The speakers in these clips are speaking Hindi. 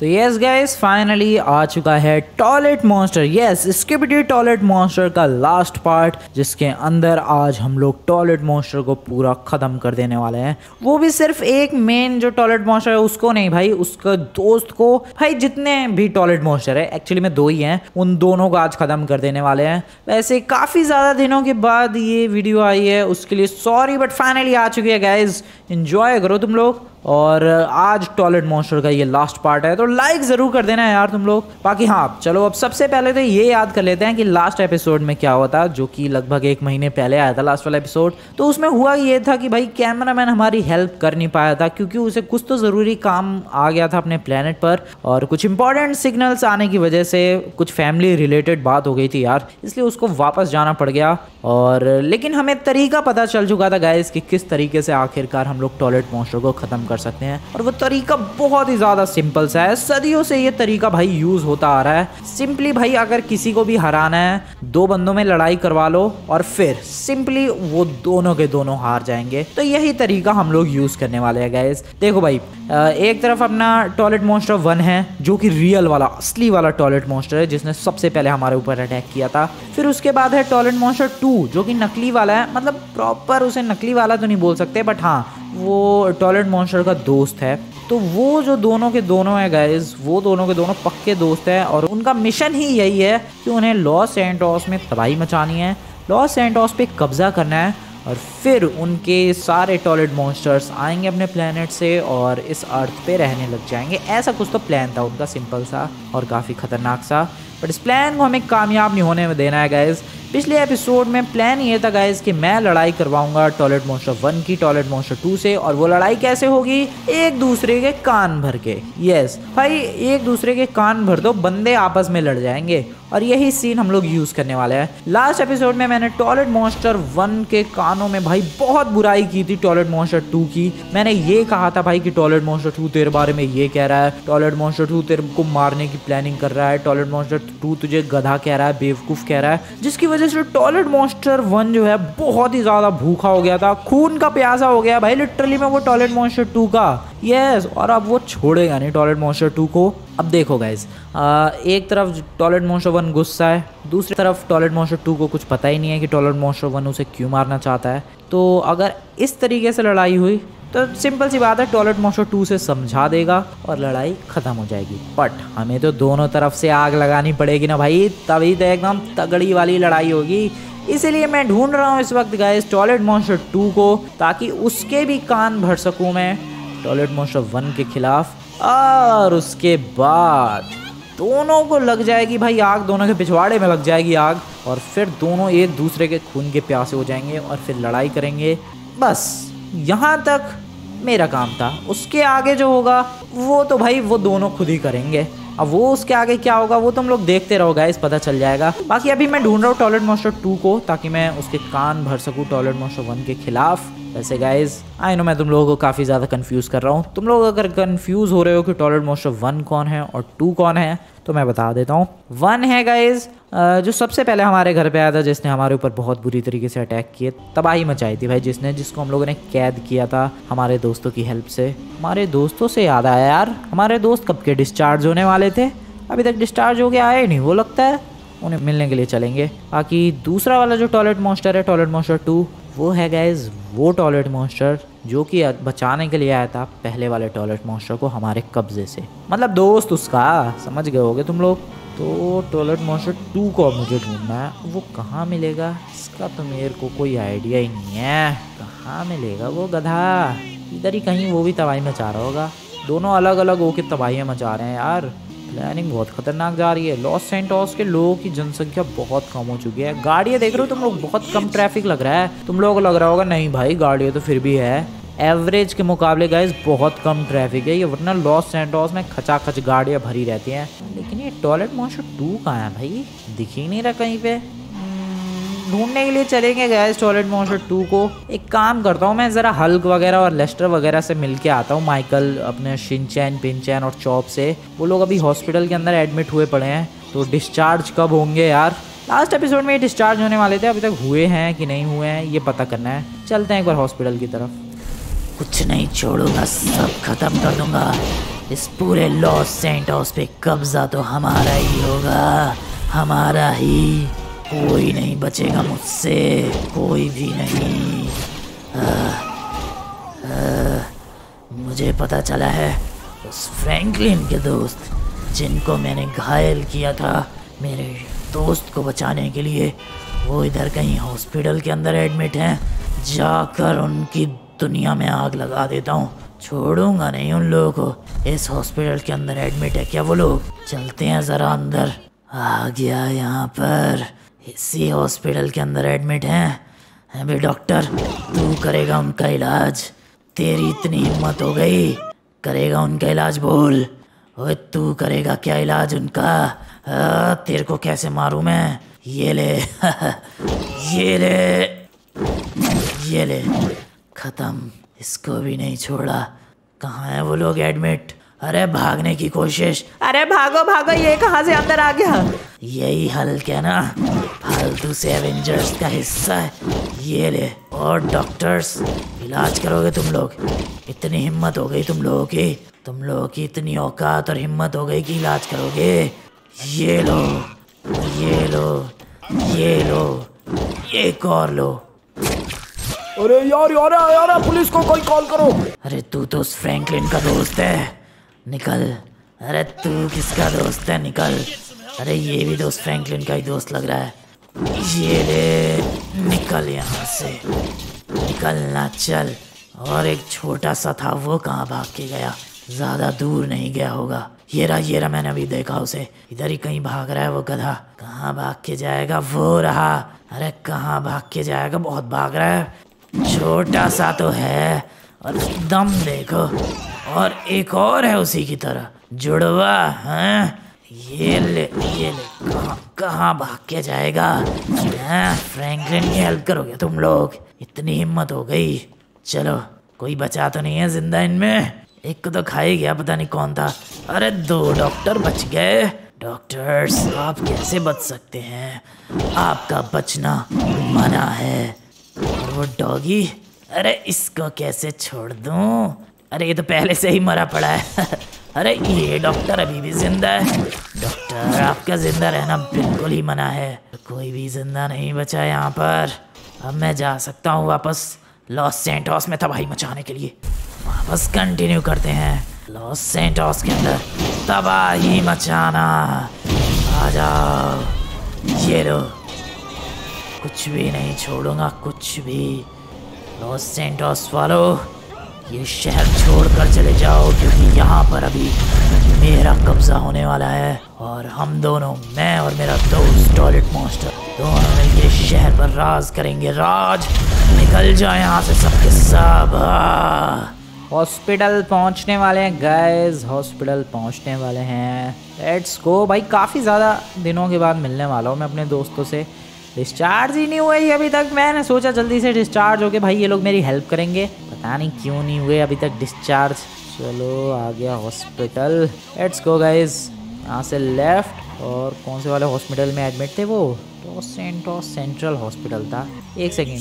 तो यस गाइस फाइनली आ चुका है toilet monster yes skibidi toilet monster का लास्ट पार्ट जिसके अंदर आज हम लोग टॉयलेट मॉन्स्टर को पूरा ख़त्म कर देने वाले हैं। वो भी सिर्फ़ एक मेन जो टॉयलेट मॉन्स्टर है, उसको नहीं भाई, उसका दोस्त को। भाई, जितने भी टॉयलेट मॉन्स्टर है एक्चुअली में दो ही हैं, उन दोनों को आज ख़त्म कर देने वाले हैं। वैसे काफ़ी ज़्यादा दिनों के बाद ये वीडियो आई है, उसके लिए सॉरी बट फाइनली आ चुकी है गाइज़ इंजॉय करो तुम लोग। और आज टॉयलेट मॉन्स्टर का ये लास्ट पार्ट है तो लाइक ज़रूर कर देना यार तुम लोग। बाकी हाँ चलो अब सबसे पहले तो ये याद कर लेते हैं कि लास्ट एपिसोड में क्या हुआ था, जो कि लगभग एक महीने पहले आया था लास्ट वाला एपिसोड तो उसमें हुआ ये था कि भाई कैमरामैन हमारी हेल्प कर नहीं पाया था, क्योंकि उसे कुछ तो ज़रूरी काम आ गया था अपने प्लानट पर और कुछ इंपॉर्टेंट सिग्नल्स आने की वजह से कुछ फैमिली रिलेटेड बात हो गई थी यार, इसलिए उसको वापस जाना पड़ गया। और लेकिन हमें तरीका पता चल चुका था गाइस कि किस तरीके से आखिरकार हम लोग टॉयलेट मॉन्स्टर को ख़त्म कर सकते हैं। और वो तरीका बहुत ही ज़्यादा सिंपल सा है। सदियों से ये तरीका भाई यूज़ होता आ रहा है। सिंपली भाई अगर किसी को भी हराना है, दो बंदों में लड़ाई करवा लो और फिर सिंपली वो दोनों के दोनों हार जाएँगे। तो यही तरीका हम लोग यूज़ करने वाले हैं गैस देखो भाई एक तरफ़ अपना टॉयलेट मॉन्स्टर वन है, जो कि रियल वाला, असली वाला टॉयलेट मोस्टर है, जिसने सबसे पहले हमारे ऊपर अटैक किया था। फिर उसके बाद है टॉयलेट मॉन्स्टर टू, जो कि नकली वाला है। मतलब प्रॉपर उसे नकली वाला तो नहीं बोल सकते बट हाँ वो टॉयलेट मॉन्स्टर का दोस्त है। तो वो जो दोनों के दोनों है गाइज़ वो दोनों के दोनों पक्के दोस्त हैं और उनका मिशन ही यही है कि उन्हें लॉस एंटॉस में तबाही मचानी है लॉस एंटॉस पे कब्जा करना है और फिर उनके सारे टॉयलेट मॉन्स्टर्स आएँगे अपने प्लेनेट से और इस अर्थ पे रहने लग जाएँगे। ऐसा कुछ तो प्लान था उनका सिंपल सा और काफ़ी ख़तरनाक सा। बट इस प्लान को हमें कामयाब नहीं होने में देना है गैज़ पिछले एपिसोड में प्लान ये था गाइज़ कि मैं लड़ाई करवाऊँगा टॉयलेट मोस्टर वन की टॉयलेट मोस्टर टू से, और वो लड़ाई कैसे होगी? एक दूसरे के कान भर के. यस भाई, एक दूसरे के कान भर दो बंदे आपस में लड़ जाएँगे, और यही सीन हम लोग यूज़ करने वाले हैं. लास्ट एपिसोड में मैंने टॉयलेट मॉन्स्टर वन के कानों में भाई बहुत बुराई की थी टॉयलेट मॉन्स्टर टू की. मैंने ये कहा था भाई कि टॉयलेट मॉन्स्टर टू तेरे बारे में ये कह रहा है. टॉयलेट मॉन्स्टर टू तेरे को मारने की प्लानिंग कर रहा है. टॉयलेट मॉन्स्टर टू तुझे गधा कह रहा है, बेवकूफ़ कह रहा है, जिसकी वजह वजह से टॉयलेट मॉन्स्टर वन जो है बहुत ही ज़्यादा भूखा हो गया था, खून का प्यासा हो गया भाई लिटरली में वो टॉयलेट मॉन्स्टर टू का। यस और अब वो छोड़ेगा नहीं टॉयलेट मॉन्स्टर टू को। अब देखो गाइज़ एक तरफ़ टॉयलेट मॉन्स्टर वन गुस्सा है, दूसरी तरफ़ टॉयलेट मॉन्स्टर टू को कुछ पता ही नहीं है कि टॉयलेट मॉन्स्टर वन उसे क्यों मारना चाहता है। तो अगर इस तरीके से लड़ाई हुई तो सिंपल सी बात है, टॉयलेट मॉन्स्टर टू से समझा देगा और लड़ाई खत्म हो जाएगी। बट हमें तो दोनों तरफ़ से आग लगानी पड़ेगी ना भाई, तभी तो एकदम तगड़ी वाली लड़ाई होगी। इसीलिए मैं ढूंढ रहा हूँ इस वक्त गाइस टॉयलेट मॉन्स्टर टू को, ताकि उसके भी कान भर सकूँ मैं टॉयलेट मॉन्स्टर वन के खिलाफ। और उसके बाद दोनों को लग जाएगी भाई आग, दोनों के पिछवाड़े में लग जाएगी आग, और फिर दोनों एक दूसरे के खून के प्यासे हो जाएँगे और फिर लड़ाई करेंगे। बस, यहाँ तक मेरा काम था। उसके आगे जो होगा, वो तो भाई वो दोनों खुद ही करेंगे। अब वो उसके आगे क्या होगा, वो तुम लोग देखते रहो गाइस पता चल जाएगा। बाकी अभी मैं ढूंढ रहा हूँ टॉयलेट मॉन्स्टर टू को, ताकि मैं उसके कान भर सकूँ टॉयलेट मॉन्स्टर वन के खिलाफ। वैसे गाइज़ आई नो मैं तुम लोगों को काफ़ी ज़्यादा कंफ्यूज कर रहा हूँ। तुम लोग अगर कंफ्यूज हो रहे हो कि टॉयलेट मॉन्स्टर वन कौन है और टू कौन है तो मैं बता देता हूँ। वन है गाइज़ जो सबसे पहले हमारे घर पे आया था, जिसने हमारे ऊपर बहुत बुरी तरीके से अटैक किए, तबाही मचाई थी भाई जिसने, जिसको हम लोगों ने कैद किया था हमारे दोस्तों की हेल्प से। हमारे दोस्तों से याद आया यार, हमारे दोस्त कब के डिस्चार्ज होने वाले थे? अभी तक डिस्चार्ज हो गया, आए नहीं, वो लगता है, उन्हें मिलने के लिए चलेंगे। बाकी दूसरा वाला जो टॉयलेट मॉन्स्टर है टॉयलेट मॉन्स्टर टू वो है गैज वो टॉयलेट मॉन्स्टर जो कि बचाने के लिए आया था पहले वाले टॉयलेट मॉन्स्टर को हमारे कब्जे से। मतलब दोस्त उसका, समझ गए होगे तुम लोग? तो टॉयलेट मॉन्स्टर टू को अब मुझे ढूंढना है। वो कहाँ मिलेगा? इसका तो मेरे को कोई आइडिया ही नहीं है। कहाँ मिलेगा वो गधा? इधर ही कहीं वो भी तबाही मचा रहा होगा। दोनों अलग अलग होकर तबाहियाँ मचा रहे हैं यार। प्लानिंग बहुत खतरनाक जा रही है। लॉस सेंटोस के लोगों की जनसंख्या बहुत कम हो चुकी है। गाड़ियाँ देख रहे हो, तुम लोग बहुत कम ट्रैफ़िक लग रहा है। तुम लोगों को लग रहा होगा, नहीं भाई, गाड़ियाँ तो फिर भी है। एवरेज के मुकाबले गाइज़ बहुत कम ट्रैफ़िक है ये, वरना लॉस सेंटोस में खचा खच गाड़ियाँ भरी रहती हैं। लेकिन ये टॉयलेट मॉन्स्टर टू कहाँ है भाई? दिख ही नहीं रहा कहीं पे। ढूँढने के लिए चलेंगे गैस टॉयलेट मॉन्स्टर टू को। एक काम करता हूँ मैं ज़रा हल्क वगैरह और लेस्टर वगैरह से मिल के आता हूँ माइकल अपने शिनचैन पिनचैन और चॉप से। वो लोग अभी हॉस्पिटल के अंदर एडमिट हुए पड़े हैं तो डिस्चार्ज कब होंगे यार? लास्ट एपिसोड में ये डिस्चार्ज होने वाले थे, अभी तक हुए हैं कि नहीं हुए हैं, ये पता करना है। चलते हैं एक बार हॉस्पिटल की तरफ़। कुछ नहीं छोड़ूँगा, सब खत्म कर दूँगा। इस पूरे लॉस सेंटोस पे कब्जा तो हमारा ही होगा, हमारा ही। कोई नहीं बचेगा मुझसे, कोई भी नहीं। मुझे पता चला है, उस फ्रैंकलिन के दोस्त, जिनको मैंने घायल किया था, मेरे दोस्त को बचाने के लिए, वो इधर कहीं हॉस्पिटल के अंदर एडमिट हैं। जाकर उनकी दुनिया में आग लगा देता हूँ। छोड़ूँगा नहीं उन लोगों को। इस हॉस्पिटल के अंदर एडमिट है क्या वो लोग? चलते हैं ज़रा अंदर। आ गया यहाँ पर। इसी हॉस्पिटल के अंदर एडमिट हैं। अभी डॉक्टर। तू करेगा उनका इलाज। तेरी इतनी हिम्मत हो गई। करेगा उनका इलाज बोल। ओए तू करेगा क्या इलाज उनका? आ, तेरे को कैसे मारू मैं? ये ले। ये ले। ये ले। खत्म। इसको भी नहीं छोड़ा। कहाँ है वो लोग एडमिट? अरे भागने की कोशिश। अरे भागो भागो ये कहाँ से अंदर आ गया? यही हल क्या ना। फालतू से एवेंजर्स का हिस्सा है। ये ले और डॉक्टर्स इलाज करोगे तुम लोग। इतनी हिम्मत हो गई तुम लोगों की। तुम लोगों की इतनी औकात और हिम्मत हो गई कि इलाज करोगे। ये लो ये लो ये लो एक और लो। अरे यार यार यार पुलिस को कोई कॉल करो। अरे तू तो उस फ्रैंकलिन का दोस्त है। निकल। अरे तू किसका दोस्त है? निकल। अरे ये भी दोस्त फ्रैंकलिन का ही दोस्त लग रहा है। ये ले, निकल यहाँ से। निकलना चल। और एक छोटा सा था, वो कहाँ भाग के गया? ज़्यादा दूर नहीं गया होगा। ये रहा ये रहा, मैंने अभी देखा उसे। इधर ही कहीं भाग रहा है वो गधा। कहाँ भाग के जाएगा? वो रहा। अरे कहाँ भाग के जाएगा? बहुत भाग रहा है। छोटा सा तो है। और दम देखो। और एक और है उसी की तरह। जुड़वा, है? ये ले ये ले। कहाँ भाग के जाएगा? फ्रैंकलिन की हेल्प करोगे तुम लोग? इतनी हिम्मत हो गई। चलो, कोई बचा तो नहीं है ज़िंदा इनमें। एक को तो खा ही गया, पता नहीं कौन था। अरे दो डॉक्टर बच गए। डॉक्टर्स, आप कैसे बच सकते हैं? आपका बचना मना है। और वो डॉगी? अरे इसको कैसे छोड़ दूँ? अरे, ये तो पहले से ही मरा पड़ा है। अरे, ये डॉक्टर अभी भी ज़िंदा है। डॉक्टर आपका ज़िंदा रहना बिल्कुल ही मना है। कोई भी ज़िंदा नहीं बचा यहाँ पर। अब मैं जा सकता हूँ वापस लॉस सेंटोस में तबाही मचाने के लिए। वापस कंटिन्यू करते हैं लॉस सेंटोस के अंदर। तबाही मचाना। आ जाओ। ये लो। कुछ भी नहीं छोड़ूँगा, कुछ भी। लॉस सेंटोस वालो। ये शहर छोड़कर चले जाओ, क्योंकि यहाँ पर अभी मेरा कब्जा होने वाला है। और हम दोनों, मैं और मेरा दोस्त, टॉयलेट मास्टर, दोनों मिलकर शहर पर राज करेंगे। राज, निकल जाए यहाँ से सबके सब। हॉस्पिटल पहुँचने वाले हैं। गाइस हॉस्पिटल पहुँचने वाले हैं। लेट्स गो भाई, काफ़ी ज़्यादा दिनों के बाद मिलने वाला हूँ मैं अपने दोस्तों से। डिस्चार्ज ही नहीं हुआ ही अभी तक। मैंने सोचा जल्दी से डिस्चार्ज हो गए भाई ये लोग मेरी हेल्प करेंगे। पता नहीं क्यों नहीं हुए, अभी तक डिस्चार्ज चलो, आ गया हॉस्पिटल लेट्स गो गाइस यहाँ से लेफ़्ट और कौन से वाले हॉस्पिटल में एडमिट थे वो? सेंटोस सेंट्रल हॉस्पिटल था। एक सेकेंड।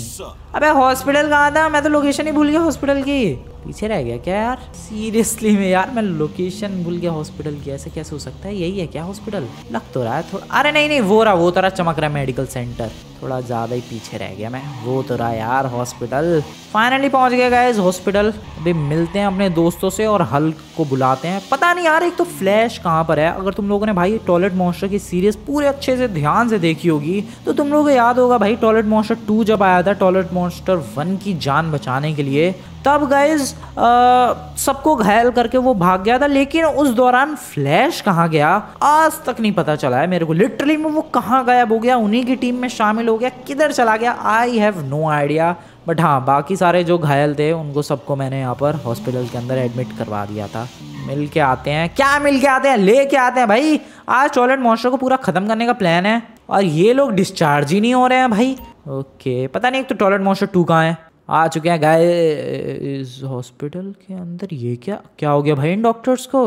अबे हॉस्पिटल कहाँ था? मैं तो लोकेशन ही भूल गया हॉस्पिटल की। पीछे रह गया क्या यार? सीरियसली में यार मैं लोकेशन भूल गया हॉस्पिटल की। ऐसे कैसे हो सकता है? यही है क्या हॉस्पिटल? लग तो रहा है थोड़ा अरे नहीं नहीं वो रहा वो तो रहा चमक रहा है मेडिकल सेंटर थोड़ा ज़्यादा ही पीछे रह गया मैं। वो तो रहा यार हॉस्पिटल। फाइनली पहुँच गया गाइज़ हॉस्पिटल। अभी मिलते हैं अपने दोस्तों से और हल्क को बुलाते हैं। पता नहीं यार एक तो फ्लैश कहाँ पर है? अगर तुम लोगों ने भाई टॉयलेट मॉन्स्टर की सीरीज़ पूरे अच्छे से ध्यान से देखी होगी तो तुम लोगों को याद होगा भाई टॉयलेट मॉन्स्टर टू जब आया था टॉयलेट मॉन्स्टर वन की जान बचाने के लिए, तब गाइज़ सबको घायल करके वो भाग गया था, लेकिन उस दौरान फ्लैश कहाँ गया? आज तक नहीं पता चला है मेरे को। लिटरली में वो कहाँ गायब हो गया, उन्हीं की टीम में शामिल हो गया, किधर चला गया I have no idea but हाँ बाकी सारे जो घायल थे, उनको सबको मैंने यहाँ पर हॉस्पिटल के अंदर एडमिट करवा दिया था। मिल के आते हैं। क्या मिल के आते हैं? ले के आते हैं भाई। आज टॉयलेट मॉन्स्टर को पूरा ख़त्म करने का प्लान है। और ये लोग डिस्चार्ज ही नहीं हो रहे हैं भाई। ओके पता नहीं एक तो टॉयलेट मॉन्स्टर टू कहाँ है? आ चुके हैं गाय इस हॉस्पिटल के अंदर। ये क्या क्या हो गया भाई इन डॉक्टर्स को?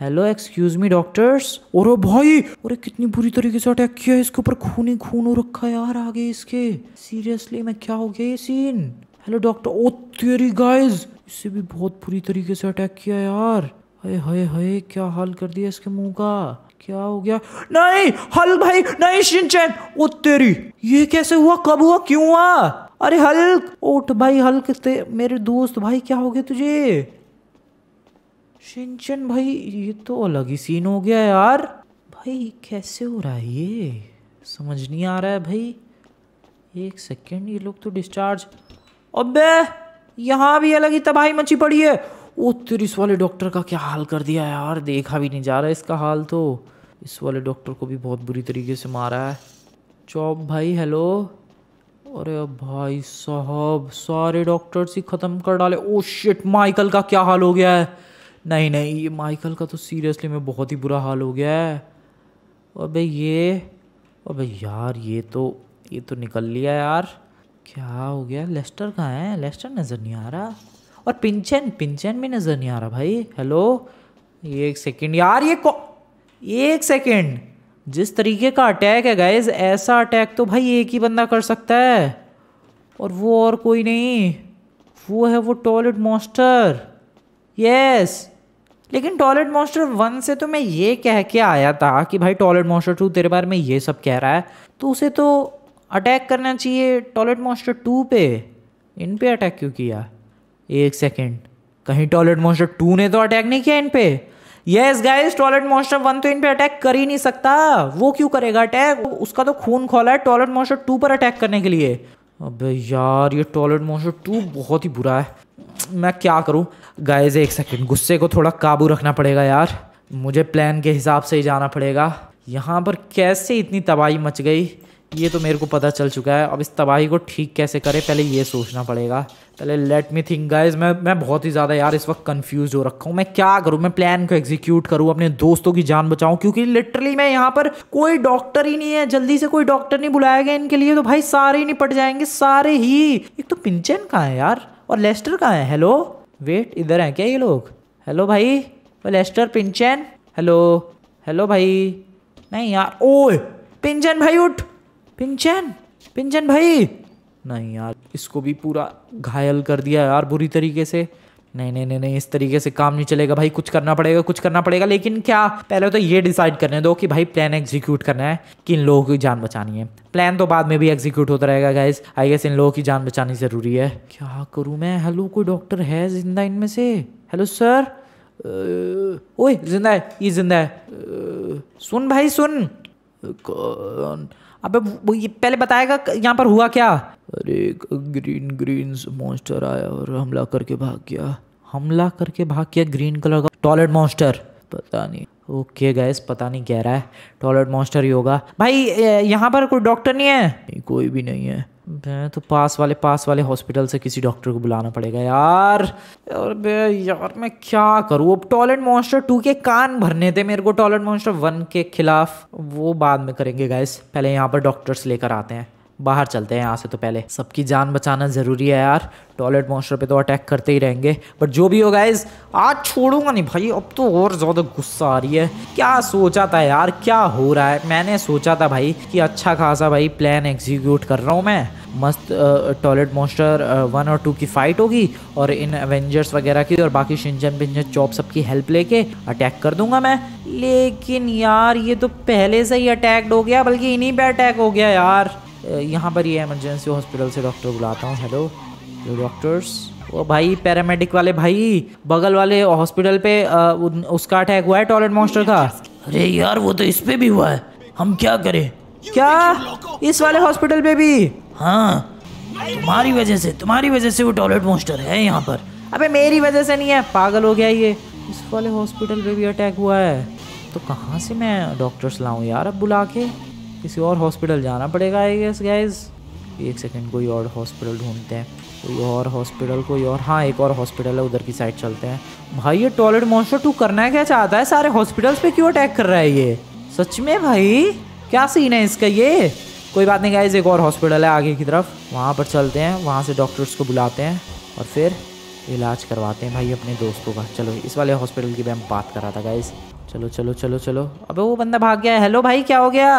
हेलो एक्सक्यूज मी डॉक्टर्स और भाई, अरे कितनी बुरी तरीके से अटैक किया है इसके ऊपर। खून ही खून हो रखा है यार आगे इसके। सीरियसली मैं क्या हो गया ये सीन हेलो डॉक्टर ओ तेरी गाइस इससे भी बहुत बुरी तरीके से अटैक किया यार। हाय हाय हाय, क्या हाल कर दिया इसके मुँह का? क्या हो गया? नहीं, हल भाई, नहीं, शिनचैन। ओ, तेरी, ये कैसे हुआ? कब हुआ? क्यों हुआ? अरे हल्क उठ भाई हल्क ते, मेरे दोस्त भाई, क्या हो गया तुझे? शिनचैन भाई, ये तो अलग ही सीन हो गया यार। भाई, कैसे हो रहा है ये? समझ नहीं आ रहा है भाई। एक सेकेंड ये लोग तो डिस्चार्ज अबे, यहाँ भी अलग ही तबाही मची पड़ी है। तेरी इस वाले डॉक्टर का क्या हाल कर दिया यार? देखा भी नहीं जा रहा इसका हाल तो। इस वाले डॉक्टर को भी बहुत बुरी तरीके से मारा है। चौप भाई, हेलो। अरे भाई साहब, सारे डॉक्टर्स ही ख़त्म कर डाले। ओ शिट माइकल का क्या हाल हो गया है? नहीं नहीं, ये माइकल का तो सीरियसली में बहुत ही बुरा हाल हो गया है। अबे ये, अबे यार ये तो ये तो निकल लिया यार। क्या हो गया? लेस्टर कहाँ है? लेस्टर नज़र नहीं आ रहा। और पिंचन पिंचन भी नज़र नहीं आ रहा भाई। हेलो, ये एक सेकेंड यार, ये को एक सेकेंड। जिस तरीके का अटैक है गाइज़ ऐसा अटैक तो भाई एक ही बंदा कर सकता है। और वो और कोई नहीं। वो है वो टॉयलेट मॉन्स्टर यस लेकिन टॉयलेट मॉन्स्टर वन से तो मैं ये कह के आया था कि भाई टॉयलेट मॉन्स्टर टू तेरे बारे में ये सब कह रहा है। तो उसे तो अटैक करना चाहिए टॉयलेट मॉन्स्टर टू पे। इन पे अटैक क्यों किया? एक सेकेंड कहीं टॉयलेट मॉन्स्टर टू ने तो अटैक नहीं किया इन पे। Yes guys toilet monster one तो इन पे अटैक कर ही नहीं सकता। वो क्यों करेगा अटैक उसका तो खून खोला है टॉयलेट मॉन्स्टर टू पर अटैक करने के लिए। अबे यार, ये टॉयलेट मॉन्स्टर टू बहुत ही बुरा है। मैं क्या करूँ? गाइस एक सेकंड गुस्से को थोड़ा काबू रखना पड़ेगा यार। मुझे प्लान के हिसाब से ही जाना पड़ेगा। यहाँ पर कैसे इतनी तबाही मच गई? ये तो मेरे को पता चल चुका है। अब इस तबाही को ठीक कैसे करें, पहले ये सोचना पड़ेगा। पहले लेट मी थिंक गाइज़ मैं मैं बहुत ही ज़्यादा यार इस वक्त कंफ्यूज हो रखा हूँ। मैं क्या करूँ? मैं प्लान को एग्जीक्यूट करूँ, अपने दोस्तों की जान बचाऊँ? क्योंकि लिटरली मैं यहाँ पर कोई डॉक्टर ही नहीं है। जल्दी से कोई डॉक्टर नहीं बुलाया गया इनके लिए तो भाई सारे ही निपट जाएँगे, सारे ही। एक तो पिंचन कहाँ है यार? और लेस्टर कहाँ है? हेलो वेट इधर है क्या ये लोग? हेलो भाई? लेस्टर पिंचन हेलो हेलो भाई? नहीं यार, ओए! पिंचन भाई, उठ! पिंचन पिंचन भाई। नहीं यार, इसको भी पूरा घायल कर दिया यार बुरी तरीके से। नहीं नहीं नहीं नहीं, इस तरीके से काम नहीं चलेगा भाई। कुछ करना पड़ेगा, कुछ करना पड़ेगा, लेकिन क्या? पहले तो ये डिसाइड करने दो कि भाई प्लान एग्जीक्यूट करना है कि इन लोगों की जान बचानी है। प्लान तो बाद में भी एग्जीक्यूट होता रहेगा गाइज़ आई गेस इन लोगों की जान बचानी ज़रूरी है। क्या करूँ मैं? हेलो कोई डॉक्टर है ज़िंदा इनमें से? हेलो सर ओए, ज़िंदा है, ये ज़िंदा है। सुन भाई, सुन। कौन? अबे वो ये पहले बताएगा यहाँ पर हुआ क्या? अरे ग्रीन ग्रीन मॉन्स्टर आया और हमला करके भाग गया। हमला करके भाग गया ग्रीन कलर का टॉयलेट मॉन्स्टर पता नहीं। ओके गैस पता नहीं कह रहा है। टॉयलेट मॉन्स्टर ही होगा। भाई यहाँ पर कोई डॉक्टर नहीं है? नहीं, कोई भी नहीं है। मैं तो पास वाले पास वाले हॉस्पिटल से किसी डॉक्टर को बुलाना पड़ेगा यार। और बे, यार, मैं क्या करूँ? अब टॉयलेट मॉन्स्टर टू के कान भरने थे मेरे को टॉयलेट मॉन्स्टर वन के खिलाफ। वो बाद में करेंगे गैस पहले यहाँ पर डॉक्टर्स लेकर आते हैं। बाहर चलते हैं यहाँ से तो पहले। सबकी जान बचाना ज़रूरी है यार। टॉयलेट मॉन्स्टर पे तो अटैक करते ही रहेंगे। बट जो भी होगा इस आज छोड़ूँगा नहीं भाई। अब तो और ज़्यादा गुस्सा आ रही है। क्या सोचा था यार? क्या हो रहा है? मैंने सोचा था भाई कि अच्छा खासा भाई प्लान एग्जीक्यूट कर रहा हूँ मैं। मस्त टॉयलेट मॉन्स्टर वन और टू की फाइट होगी और इन एवेंजर्स वगैरह की और बाकी शिंजन पिंजन चॉप सब की हेल्प लेके अटैक कर दूँगा मैं। लेकिन यार, ये तो पहले से ही अटैक्ड हो गया, बल्कि इन्हीं पे अटैक हो गया यार। यहाँ पर ये इमरजेंसी हॉस्पिटल से डॉक्टर बुलाता हूँ। हेलो हेलो डॉक्टर्स वो भाई पैरामेडिक वाले भाई बगल वाले हॉस्पिटल पे आ, उसका अटैक हुआ है टॉयलेट मॉन्स्टर का? अरे यार वो तो इस पे भी हुआ है। हम क्या करें? क्या? इस वाले हॉस्पिटल पे भी? हाँ तुम्हारी वजह से तुम्हारी वजह से वो टॉयलेट मॉन्स्टर है यहाँ पर। अबे मेरी वजह से नहीं है। पागल हो गया ये। इस वाले हॉस्पिटल पे भी अटैक हुआ है। तो कहाँ से मैं डॉक्टर्स लाऊं यार अब बुला के? किसी और हॉस्पिटल जाना पड़ेगा आई गेस गाइज़ एक सेकेंड कोई और हॉस्पिटल ढूंढते हैं। कोई और हॉस्पिटल कोई और हाँ एक और हॉस्पिटल है, उधर की साइड चलते हैं। भाई, ये टॉयलेट मॉन्स्टर टू करना है क्या? चाहता है सारे हॉस्पिटल्स पे क्यों अटैक कर रहा है ये? सच में भाई? क्या सीन है इसका ये? कोई बात नहीं गाइज़ एक और हॉस्पिटल है आगे की तरफ़। वहाँ पर चलते हैं, वहाँ से डॉक्टर्स को बुलाते हैं और फिर इलाज करवाते हैं भाई अपने दोस्तों का। चलो, इस वाले हॉस्पिटल की भी हम बात कर रहा था गाइज़ चलो चलो चलो चलो। अबे, वो बंदा भाग गया है। हेलो भाई, क्या हो गया?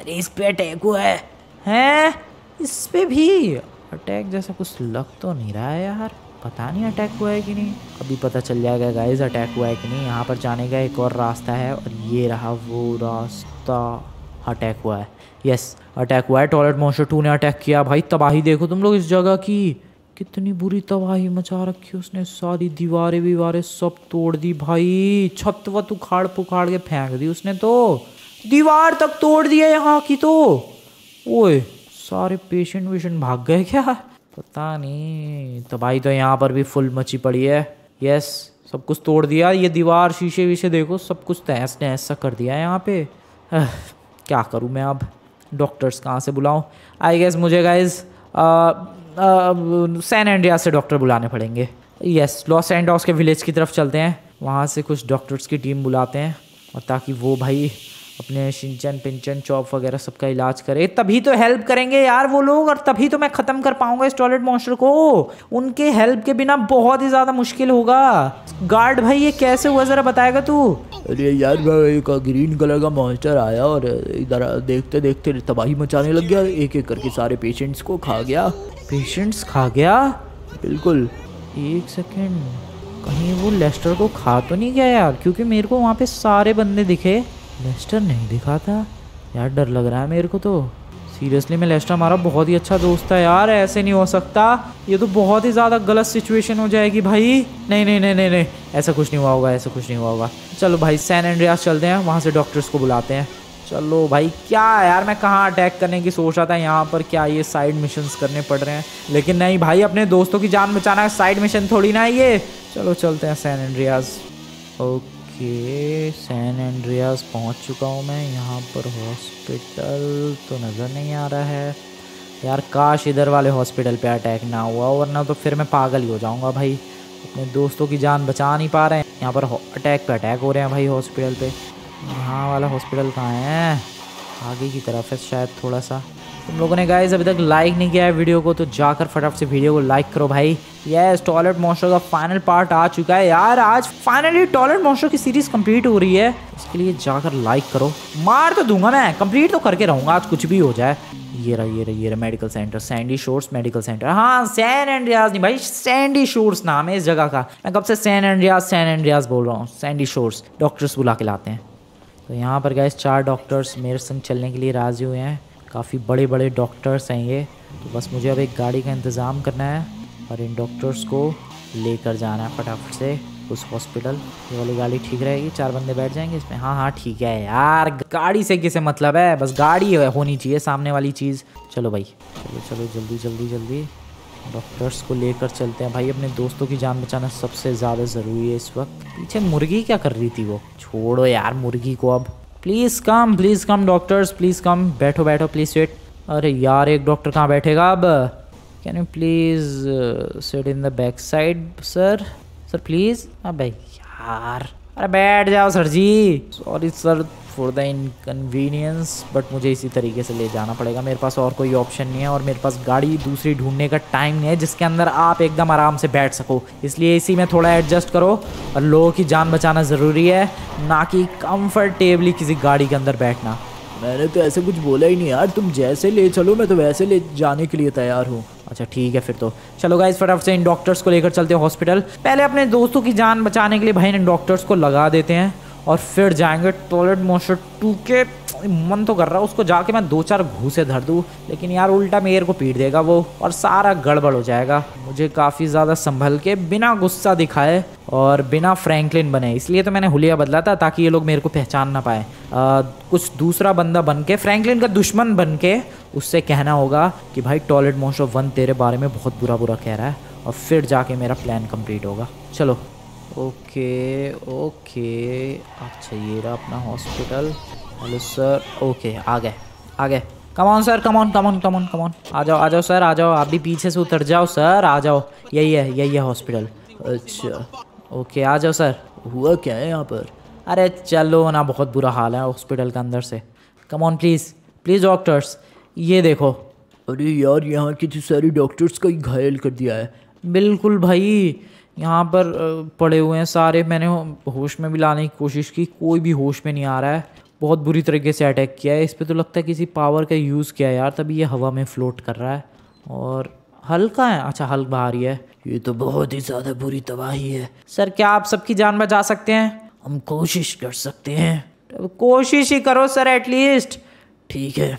अरे, इस पे अटैक हुआ है। हैं? इस पे भी? अटैक जैसा कुछ लग तो नहीं रहा है यार। पता नहीं अटैक हुआ है कि नहीं। अभी पता चल जाएगा गाइज़ अटैक हुआ है कि नहीं। यहाँ पर जाने का एक और रास्ता है और ये रहा वो रास्ता। अटैक हुआ है। यस अटैक हुआ है। टॉयलेट मोस्टर टू ने अटैक किया। भाई, तबाही देखो तुम लोग इस जगह की। कितनी बुरी तबाही मचा रखी उसने। सारी दीवारें वीवारें सब तोड़ दी। भाई, छत वत उखाड़ पुखाड़ के फेंक दी उसने तो। दीवार तक तोड़ दिया यहाँ की तो। ओए, सारे पेशेंट वेशेंट भाग गए क्या? पता नहीं तो भाई तो यहाँ पर भी फुल मची पड़ी है। यस सब कुछ तोड़ दिया, ये दीवार शीशे वीशे देखो, सब कुछ तहस नहस सा कर दिया यहाँ पे। क्या करूँ मैं अब? डॉक्टर्स कहाँ से बुलाऊँ? आई गेस मुझे गाइज़ सैन एंड्रिया से डॉक्टर बुलाने पड़ेंगे। यस लॉस एंडॉस के विलेज की तरफ़ चलते हैं। वहाँ से कुछ डॉक्टर्स की टीम बुलाते हैं। और ताकि वो भाई अपने सिंचन पिंचन चॉप वगैरह सबका इलाज करे। तभी तो हेल्प करेंगे यार वो लोग और तभी तो मैं ख़त्म कर पाऊँगा इस टॉयलेट मॉन्स्टर को। उनके हेल्प के बिना बहुत ही ज़्यादा मुश्किल होगा। गार्ड भाई ये कैसे हुआ ज़रा बताएगा तू? अरे यार एक ग्रीन कलर का मॉन्स्टर आया और इधर देखते देखते तबाही मचाने लग गया। एक एक करके सारे पेशेंट्स को खा गया। पेशेंट्स खा गया? बिल्कुल। एक सेकेंड कहीं वो लेस्टर को खा तो नहीं गया यार? क्योंकि मेरे को वहाँ पे सारे बंदे दिखे। लेस्टर नहीं दिखा था यार, डर लग रहा है मेरे को तो। सीरियसली मैं लेस्टर हमारा बहुत ही अच्छा दोस्त है यार, ऐसे नहीं हो सकता। ये तो बहुत ही ज़्यादा गलत सिचुएशन हो जाएगी भाई। नहीं नहीं नहीं नहीं नहीं। ऐसा कुछ नहीं हुआ होगा, ऐसा कुछ नहीं हुआ होगा। चलो भाई सैन एंड्रियास चलते हैं, वहाँ से डॉक्टर्स को बुलाते हैं। चलो भाई, क्या यार, मैं कहाँ अटैक करने की सोच रहा था यहाँ पर? क्या ये साइड मिशंस करने पड़ रहे हैं? लेकिन नहीं भाई, अपने दोस्तों की जान बचाना है साइड मिशन थोड़ी ना है ये। चलो चलते हैं San Andreas okay okay San Andreas पहुँच चुका हूँ मैं। यहाँ पर हॉस्पिटल तो नज़र नहीं आ रहा है। यार, काश इधर वाले हॉस्पिटल पे अटैक ना हुआ, वरना तो फिर मैं पागल ही हो जाऊँगा भाई। अपने दोस्तों की जान बचा नहीं पा रहे हैं। यहाँ पर अटैक पे अटैक हो रहे हैं भाई हॉस्पिटल पे। यहाँ वाला हॉस्पिटल कहाँ है? आगे की तरफ़ है शायद थोड़ा सा। तुम लोगों ने गाइज़ अभी तक लाइक नहीं किया है वीडियो को तो जाकर फटाफट से वीडियो को लाइक करो भाई। यस टॉयलेट मॉन्स्टर का फाइनल पार्ट आ चुका है। यार, आज फाइनली टॉयलेट मॉन्स्टर की सीरीज़ कंप्लीट हो रही है। इसके लिए जाकर लाइक करो। मार तो दूँगा मैं कंप्लीट तो करके रहूँगा, आज कुछ भी हो जाए। ये रहा ये रहा ये रहा medical centre Sandy Shores medical centre हाँ सैन एंड्रियाज नहीं भाई सैंडी शोर्स नाम है इस जगह का। मैं कब से सैन एंड्रियाज सैन एंड्रियाज बोल रहा हूँ। सैंडी शोर्स डॉक्टर्स बुला के लाते हैं। तो यहाँ पर गए चार डॉक्टर्स मेरे संग चलने के लिए राज़ी हुए हैं। काफ़ी बड़े बड़े डॉक्टर्स हैं ये। तो बस मुझे अब एक गाड़ी का इंतज़ाम करना है और इन डॉक्टर्स को लेकर जाना है फटाफट से उस हॉस्पिटल ये वाली गाड़ी ठीक रहेगी? चार बंदे बैठ जाएँगे इसमें? हाँ हाँ ठीक है यार। गाड़ी से किसे मतलब है? बस गाड़ी होनी चाहिए सामने वाली चीज़। चलो भाई। चलो चलो, जल्दी जल्दी जल्दी। डॉक्टर्स को लेकर चलते हैं। भाई, अपने दोस्तों की जान बचाना सबसे ज़्यादा ज़रूरी है इस वक्त। पीछे मुर्गी क्या कर रही थी वो? छोड़ो यार मुर्गी को अब। Please come please come doctors please come बैठो बैठो प्लीज़ वेट अरे यार, एक डॉक्टर कहाँ बैठेगा अब? Can you please set in the back side sir sir please अब यार। अरे बैठ जाओ sir ji. Sorry sir for the inconvenience but मुझे इसी तरीके से ले जाना पड़ेगा। मेरे पास और कोई ऑप्शन नहीं है और मेरे पास गाड़ी दूसरी ढूँढने का टाइम नहीं है जिसके अंदर आप एकदम आराम से बैठ सको। इसलिए इसी में थोड़ा एडजस्ट करो और लोगों की जान बचाना ज़रूरी है ना कि कंफर्टेबली किसी गाड़ी के अंदर बैठना। मैंने तो ऐसे कुछ बोला ही नहीं यार तुम जैसे ले चलो मैं तो वैसे ले जाने के लिए तैयार हूँ। अच्छा ठीक है फिर तो। चलो गाइज़ फटाफट से इन डॉक्टर्स को लेकर चलते हैं हॉस्पिटल पहले अपने दोस्तों की जान बचाने के लिए भाई इन डॉक्टर्स को लगा देते हैं। और फिर जाएँगे टॉयलेट मोस्टर टू के मन तो कर रहा उसको जाके मैं दो चार घूसे धर दूँ लेकिन यार उल्टा मेयर को पीट देगा वो और सारा गड़बड़ हो जाएगा। मुझे काफ़ी ज़्यादा संभल के बिना गुस्सा दिखाए और बिना फ्रैंकलिन बने इसलिए तो मैंने हुलिया बदला था ताकि ये लोग मेरे को पहचान ना पाए। आ, कुछ दूसरा बंदा बन के फ्रैंकलिन का दुश्मन बन के उससे कहना होगा कि भाई टॉयलेट मोस्टर वन तेरे बारे में बहुत बुरा बुरा कह रहा है और फिर जाके मेरा प्लान कंप्लीट होगा। चलो। Okay okay. अच्छा ये रहा अपना हॉस्पिटल हेलो सर ओके आ गए आ गए। Come on sir come on come on come on come on आ जाओ आ जाओ सर आ जाओ। आप भी पीछे से उतर जाओ सर आ जाओ। यही है यही है हॉस्पिटल अच्छा ओके आ जाओ सर हुआ क्या है यहाँ पर? अरे चलो ना बहुत बुरा हाल है हॉस्पिटल के अंदर से। कमॉन प्लीज़ प्लीज़ डॉक्टर्स ये देखो। अरे यार यहाँ किसी सारी डॉक्टर्स का ही घायल कर दिया है। बिल्कुल भाई यहाँ पर पड़े हुए हैं सारे। मैंने होश में भी लाने की कोशिश की, कोई भी होश में नहीं आ रहा है। बहुत बुरी तरीके से अटैक किया है। इस पर तो लगता है किसी पावर का यूज़ किया है यार, तभी ये हवा में फ्लोट कर रहा है। और हल्का है। अच्छा हल्क बाहरी है। ये तो बहुत ही ज़्यादा बुरी तबाही है। सर, क्या आप सबकी जान बचा सकते हैं? हम कोशिश कर सकते हैं। कोशिश ही करो, सर एटलीस्ट ठीक है।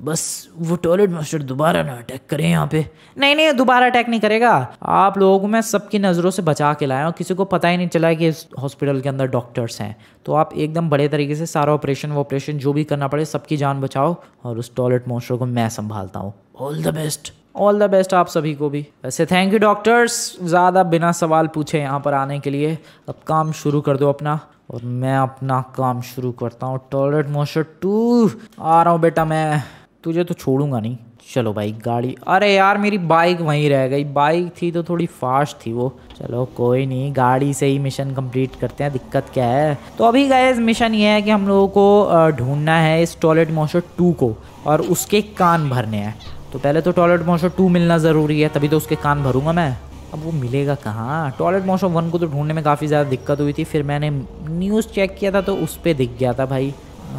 बस वो टॉयलेट मास्टर दोबारा ना अटैक करें यहाँ पे। नहीं नहीं दोबारा अटैक नहीं करेगा। आप लोगों को मैं सबकी नज़रों से बचा के लाया हूँ। किसी को पता ही नहीं चला कि इस हॉस्पिटल के अंदर डॉक्टर्स हैं। तो आप एकदम बड़े तरीके से सारा ऑपरेशन ऑपरेशन जो भी करना पड़े सबकी जान बचाओ और उस टॉयलेट मॉन्स्टर को मैं संभालता हूँ। All the best all the best आप सभी को भी। वैसे थैंक यू डॉक्टर्स ज़्यादा बिना सवाल पूछे यहाँ पर आने के लिए। अब काम शुरू कर दो अपना और मैं अपना काम शुरू करता हूँ। टॉयलेट मॉन्स्टर टू आ रहा हूँ बेटा मैं। तुझे तो छोड़ूँगा नहीं। चलो भाई, गाड़ी। अरे यार, मेरी बाइक वहीं रह गई। बाइक थी तो थोड़ी फास्ट थी वो। चलो, कोई नहीं, गाड़ी से ही मिशन कंप्लीट करते हैं। दिक्कत क्या है? तो अभी गए मिशन ये है कि हम लोगों को ढूंढना है इस टॉयलेट मॉन्स्टर टू को, और उसके कान भरने हैं। तो पहले तो टॉयलेट मॉन्स्टर टू मिलना ज़रूरी है, तभी तो उसके कान भरूँगा मैं। अब वो मिलेगा कहाँ? टॉयलेट मॉन्स्टर वन को तो ढूँढने में काफ़ी ज़्यादा दिक्कत हुई थी। फिर मैंने न्यूज़ चेक किया था तो उस पर दिख गया था भाई।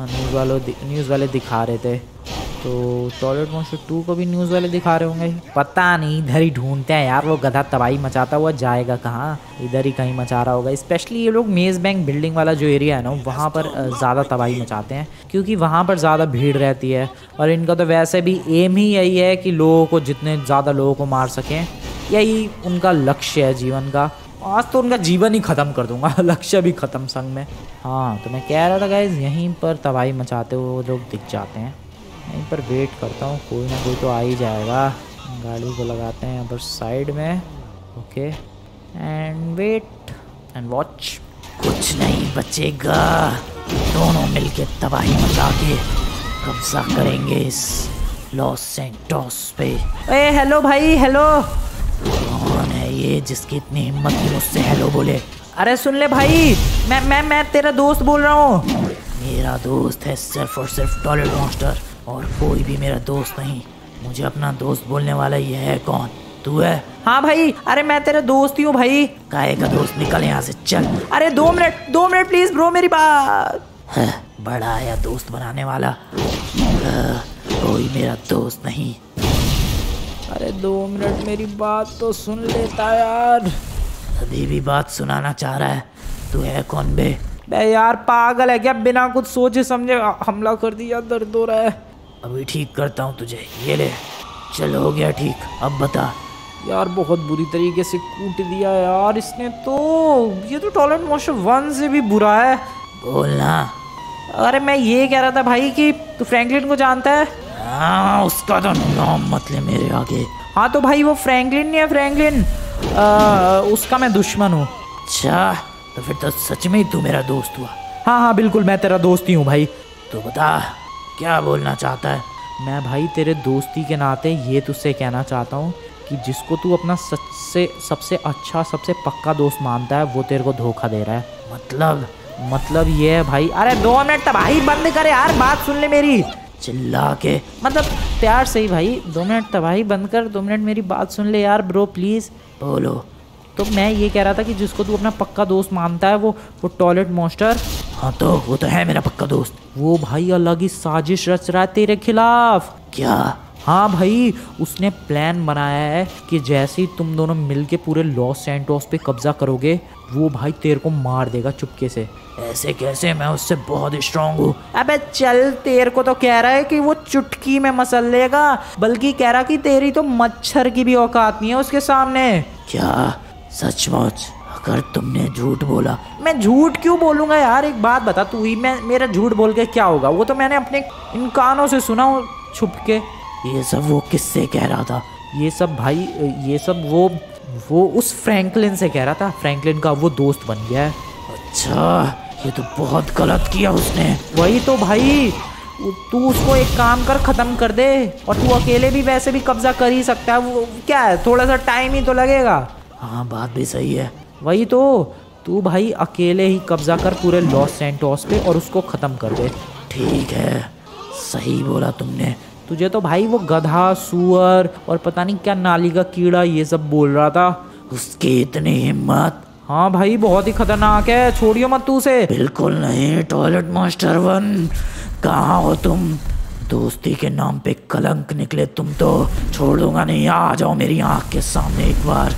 न्यूज़ वालों न्यूज़ वाले दिखा रहे थे। तो टॉयलेट मॉन्स्टर टू को भी न्यूज़ वाले दिखा रहे होंगे। पता नहीं, इधर ही ढूंढते हैं यार, वो गधा तबाही मचाता हुआ जाएगा कहाँ? इधर ही कहीं मचा रहा होगा। स्पेशली ये लोग मेज़ बैंक बिल्डिंग वाला जो एरिया है ना, वहाँ पर ज़्यादा तबाही मचाते हैं। क्योंकि वहाँ पर ज़्यादा भीड़ रहती है। और इनका तो वैसे भी एम ही यही है कि लोगों को जितने ज़्यादा लोगों को मार सकें। यही उनका लक्ष्य है जीवन का। आज तो उनका जीवन ही ख़त्म कर दूँगा लक्ष्य भी ख़त्म संग में। हाँ तो मैं कह रहा था गाइज़ यहीं पर तबाही मचाते हुए वो लोग दिख जाते हैं। यहीं पर वेट करता हूँ कोई ना कोई तो आ ही जाएगा। गाड़ी को लगाते हैं यहाँ पर साइड में। Okay and wait and watch कुछ नहीं बचेगा। दोनों मिलके तबाही मचा के कब्जा करेंगे इस लॉस सेंटोस पे। ए हेलो भाई हेलो कौन है ये जिसकी इतनी हिम्मत की मुझसे हेलो बोले? अरे सुन ले भाई, मैं मैं मैं तेरा दोस्त बोल रहा हूँ। मेरा दोस्त है सिर्फ़ और सिर्फ़ टॉयलेट मॉन्स्टर और कोई भी मेरा दोस्त नहीं। मुझे अपना दोस्त बोलने वाला ये है कौन? तू है? हाँ भाई, अरे मैं तेरा दोस्त ही हूँ भाई। काहे का दोस्त निकल यहाँ से, चल। अरे दो मिनट दो मिनट प्लीज़ ब्रो मेरी बात। बड़ा आया दोस्त बनाने वाला। कोई मेरा दोस्त नहीं। अरे दो मिनट मेरी बात तो सुन लेता यार। अभी भी बात सुनाना चाह रहा है। तू है कौन बे? बे यार पागल है क्या? बिना कुछ सोचे समझे हमला कर दिया दर्द हो रहा है। अभी ठीक करता हूँ तुझे। ये ले। चल हो गया ठीक। अब बता। यार बहुत बुरी तरीके से कूट दिया यार इसने तो। ये तो टॉयलेट मोशन वन से भी बुरा है। बोलना। अरे मैं ये कह रहा था भाई कि तू फ्रैंकलिन को जानता है? हाँ उसका तो नाम मत ले मेरे आगे। हाँ तो भाई वो फ्रैंकलिन नहीं है फ्रैंकलिन? उसका मैं दुश्मन हूँ। अच्छा तो फिर तो सच में ही तू मेरा दोस्त हुआ। हाँ हाँ बिल्कुल मैं तेरा दोस्त ही हूँ भाई। तो बता क्या बोलना चाहता है? मैं भाई तेरे दोस्ती के नाते ये तुझसे कहना चाहता हूँ कि जिसको तू अपना सबसे सबसे अच्छा सबसे पक्का दोस्त मानता है वो तेरे को धोखा दे रहा है। मतलब? मतलब ये है भाई। अरे दो मिनट तब भाई बंद करे यार बात सुन ले मेरी। चिल्ला के। मतलब प्यार से ही भाई दो मिनट तबाही बंद कर दो मिनट मेरी बात सुन ले यार ब्रो प्लीज़। बोलो। तो मैं ये कह रहा था कि जिसको तू अपना पक्का दोस्त मानता है वो वो टॉयलेट मॉन्स्टर। हाँ तो वो तो है मेरा पक्का दोस्त। वो भाई अलग ही साजिश रच रहा है तेरे खिलाफ। क्या? हाँ भाई उसने प्लान बनाया है कि जैसे ही तुम दोनों मिलके पूरे लॉस सेंटोस पे कब्जा करोगे वो भाई तेरे को मार देगा चुपके से। ऐसे कैसे मैं उससे बहुत स्ट्रांग हूँ? अबे चल तेरे को तो कह रहा है कि वो चुटकी में मसल लेगा बल्कि कह रहा कि तेरी तो मच्छर की भी औकात नहीं है उसके सामने। क्या? सचमुच? अगर तुमने झूठ बोला। मैं झूठ क्यों बोलूँगा यार? एक बात बता तू ही मैं मेरा झूठ बोल के क्या होगा? वो तो मैंने अपने इन कानों से सुना छुप के। ये सब वो किससे कह रहा था? ये सब भाई ये सब वो वो उस फ्रैंकलिन से कह रहा था फ्रैंकलिन का वो दोस्त बन गया है। अच्छा ये तो बहुत गलत किया उसने। वही तो भाई तू उसको एक काम कर ख़त्म कर दे और तू अकेले भी वैसे भी कब्जा कर ही सकता है। वो क्या है थोड़ा सा टाइम ही तो लगेगा। हाँ बात भी सही है। वही तो तू भाई अकेले ही कब्जा कर पूरे लॉस सेंटोस पे और उसको ख़त्म कर दे। ठीक है सही बोला तुमने। तुझे तो भाई वो गधा सुअर और पता नहीं क्या नाली का कीड़ा ये सब बोल रहा था। उसकी इतनी हिम्मत। हाँ भाई बहुत ही खतरनाक है छोड़ियो मत तू से बिल्कुल नहीं टॉयलेट मास्टर वन कहाँ हो तुम? दोस्ती के नाम पे कलंक निकले तुम तो। छोड़ दूँगा नहीं आ जाओ मेरी आँख के सामने एक बार।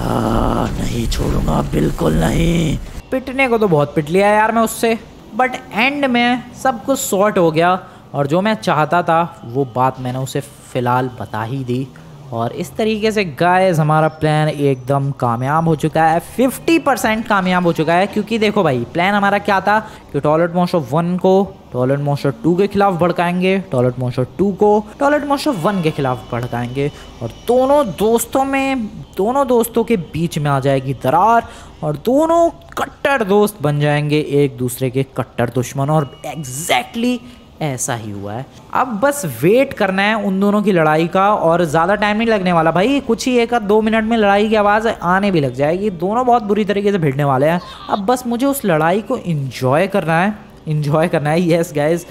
आ, नहीं छोड़ूँगा बिल्कुल नहीं। पिटने को तो बहुत पिट लिया यार मैं उससे। बट एंड में सब कुछ सॉर्ट हो गया। और जो मैं चाहता था, वो बात मैंने उसे फ़िलहाल बता ही दी। और इस तरीके से गाइस हमारा प्लान एकदम कामयाब हो चुका है। 50 परसेंट कामयाब हो चुका है, क्योंकि देखो भाई प्लान हमारा क्या था कि टॉयलेट मोशो वन को टॉयलेट मोशो टू के खिलाफ भड़काएँगे टॉयलेट मोशो टू को टॉयलेट मोशो वन के खिलाफ भड़काएँगे। और दोनों दोस्तों में, दोनों दोस्तों के बीच में आ जाएगी दरार, और दोनों कट्टर दोस्त बन जाएँगे एक दूसरे के कट्टर दुश्मन। और एग्जैक्टली exactly ऐसा ही हुआ है। अब बस वेट करना है उन दोनों की लड़ाई का और ज़्यादा टाइम नहीं लगने वाला। भाई, कुछ ही एक आध दो मिनट में लड़ाई की आवाज़ आने भी लग जाएगी। दोनों बहुत बुरी तरीके से भिड़ने वाले हैं। अब बस मुझे उस लड़ाई को इन्जॉय करना है। इन्जॉय करना है। येस गाइज़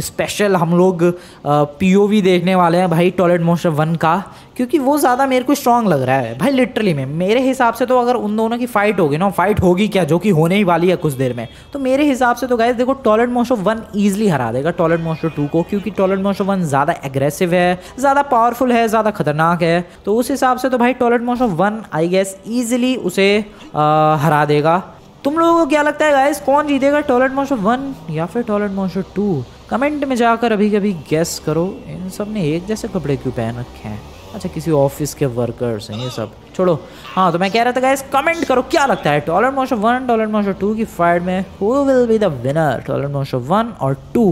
स्पेशल हम लोग पीओवी देखने वाले हैं भाई टॉयलेट मोशन वन का क्योंकि वो ज़्यादा मेरे को स्ट्रॉन्ग लग रहा है भाई लिटरली में। मेरे हिसाब से तो अगर उन दोनों की फाइट होगी ना फाइट होगी क्या जो कि होने ही वाली है कुछ देर में तो मेरे हिसाब से तो गाइज़ देखो टॉयलेट मोस्टर वन ईजिली हरा देगा टॉयलेट मोशो टू को क्योंकि टॉयलेट मोशो वन ज़्यादा एग्रेसिव है ज़्यादा पावरफुल है ज़्यादा खतरनाक है तो उस हिसाब से तो भाई toilet monster one I guess easily उसे आ, हरा देगा। तुम लोगों को क्या लगता है गाइस कौन जीतेगा टॉयलेट मोस्टर वन या फिर टॉयलेट मोस्टर टू कमेंट में जाकर अभी कभी गेस करो। इन सबने एक जैसे कपड़े क्यों पहन रखे हैं? अच्छा किसी ऑफ़िस के वर्कर्स हैं, ये सब। छोड़ो। हाँ तो मैं कह रहा था गाइस कमेंट करो, क्या लगता है toilet monster one toilet monster two की फाइट में who will be the winner toilet monster one और टू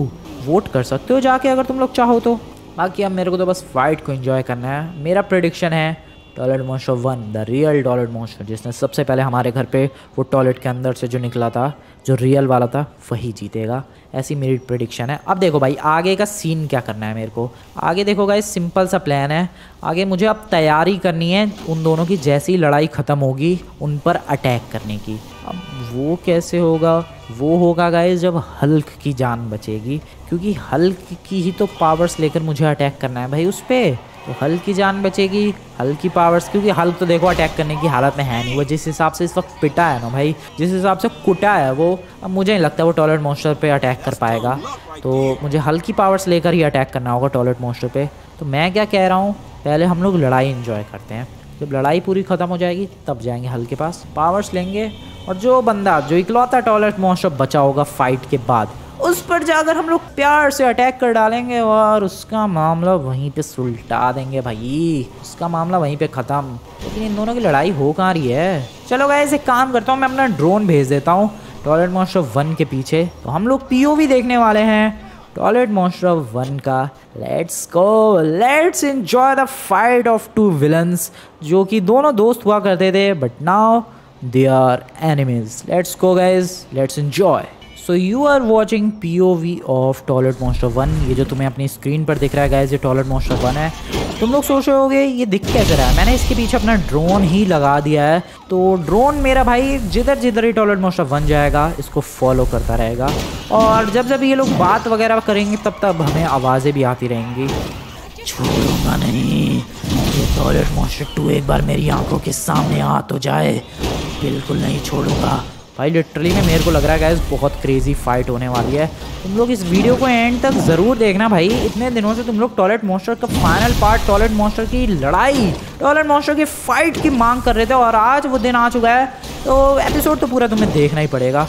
वोट कर सकते हो जाके, अगर तुम लोग चाहो तो। बाकी अब मेरे को तो बस फाइट को एंजॉय करना है। मेरा प्रोडिक्शन है toilet monster one, the real toilet monster जिसने सबसे पहले हमारे घर पे वो टॉयलेट के अंदर से जो निकला था, जो रियल वाला था, वही जीतेगा। ऐसी मेरी प्रडिक्शन है। अब देखो भाई, आगे का सीन क्या करना है मेरे को? आगे देखो भाई सिंपल सा प्लान है। आगे मुझे अब तैयारी करनी है उन दोनों की, जैसी लड़ाई ख़त्म होगी, उन पर अटैक करने की। अब वो कैसे होगा? वो होगा गाइस जब हल्क की जान बचेगी, क्योंकि हल्क की ही तो पावर्स लेकर मुझे अटैक करना है। भाई, उस पर तो हल्क की जान बचेगी हल्की पावर्स क्योंकि हल्क तो देखो अटैक करने की हालत में है नहीं। वो जिस हिसाब से इस वक्त पिटा है ना भाई, जिस हिसाब से कुटा है वो, अब मुझे नहीं लगता वो टॉयलेट मोस्टर पे अटैक कर पाएगा। तो मुझे हल्की पावर्स लेकर ही अटैक करना होगा टॉयलेट मोस्टर पे। तो मैं क्या कह रहा हूँ, पहले हम लोग लड़ाई इन्जॉय करते हैं। जब लड़ाई पूरी ख़त्म हो जाएगी, तब जाएँगे हल के पास। पावर्स लेंगे, और जो बंदा, जो इकलौता टॉयलेट मोस्टर बचा होगा फाइट के बाद उस पर जाकर हम लोग प्यार से अटैक कर डालेंगे और उसका मामला वहीं पे सुलटा देंगे भाई। उसका मामला वहीं पे ख़त्म। लेकिन इन दोनों की लड़ाई हो कहाँ रही है? चलो गए एक काम करता हूँ, मैं अपना ड्रोन भेज देता हूँ टॉयलेट मॉन्स्टर वन के पीछे। तो हम लोग पीओवी देखने वाले हैं टॉयलेट मॉन्स्टर वन का। Let's go let's enjoy the fight of two villains जो कि दोनों दोस्त हुआ करते थे but now they are enemies let's go guys let's enjoy so you are watching P O V of toilet monster one ये जो तुम्हें अपनी स्क्रीन पर दिख रहा है गाइज़ ये टॉयलेट मॉन्स्टर वन है। तुम लोग सोच रहे होगे, ये दिख कैसे रहा है? मैंने इसके पीछे अपना ड्रोन ही लगा दिया है। तो ड्रोन मेरा भाई जिधर जिधर ही टॉयलेट मॉन्स्टर बन जाएगा, इसको फॉलो करता रहेगा। और जब जब ये लोग बात वगैरह करेंगे, तब तब हमें आवाज़ें भी आती रहेंगी। छोड़ूँगा नहीं। ये टॉयलेट मॉन्स्टर टू एक बार मेरी आँखों के सामने आ तो जाए। बिल्कुल नहीं छोड़ूँगा। भाई लिटरली में मेरे को लग रहा है गैस बहुत क्रेजी फाइट होने वाली है। तुम लोग इस वीडियो को एंड तक ज़रूर देखना भाई। इतने दिनों से तुम लोग टॉयलेट मोस्टर का फाइनल पार्ट टॉयलेट मोस्टर की लड़ाई टॉयलेट मोस्टर की फाइट की मांग कर रहे थे और आज वो दिन आ चुका है। तो एपिसोड तो पूरा तुम्हें देखना ही पड़ेगा।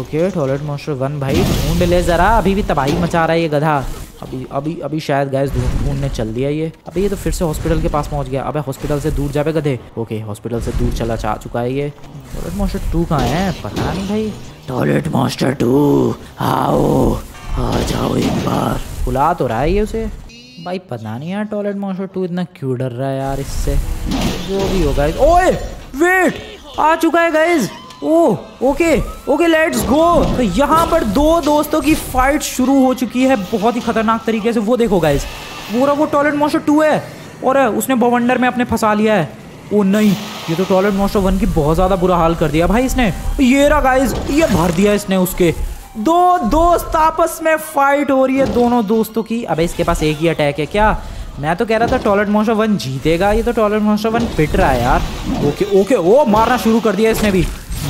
ओके टॉयलेट मोस्टर वन भाई, ढूंढ ले ज़रा। अभी भी तबाही मचा रहा है ये गधा। अभी अभी अभी शायद गैस ढूँढने चल दिया ये। अभी ये तो फिर से हॉस्पिटल के पास पहुँच गया। अबे हॉस्पिटल से दूर जावे गधे। ओके हॉस्पिटल से दूर चला, जा चुका है ये। टॉयलेट मास्टर टू कहाँ है? पता नहीं भाई। टॉयलेट मास्टर टू आओ आ जाओ एक बार। बुला तो रहा है ये उसे। भाई पता नहीं यार टॉयलेट मास्टर टू इतना क्यों डर रहा है यार इससे। जो भी होगा ओए वेट आ चुका है guys oh okay okay let's go तो यहाँ पर दो दोस्तों की फाइट शुरू हो चुकी है बहुत ही खतरनाक तरीके से। वो देखो गाइज़ पूरा वो टॉयलेट मॉन्स्टर टू है और उसने बवंडर में अपने फंसा लिया है। ओ, नहीं, ये तो टॉयलेट मॉन्स्टर वन की बहुत ज़्यादा बुरा हाल कर दिया भाई इसने। ये रहा गाइज़ ये भर दिया इसने उसके। दो दोस्त आपस में फाइट हो रही है दोनों दोस्तों की। अब, इसके पास एक ही अटैक है क्या? मैं तो कह रहा था टॉयलेट मॉन्स्टर वन जीतेगा। ये तो टॉयलेट मॉन्स्टर वन पिट रहा है यार। ओके ओके, ओ, मारना शुरू कर दिया इसने भी।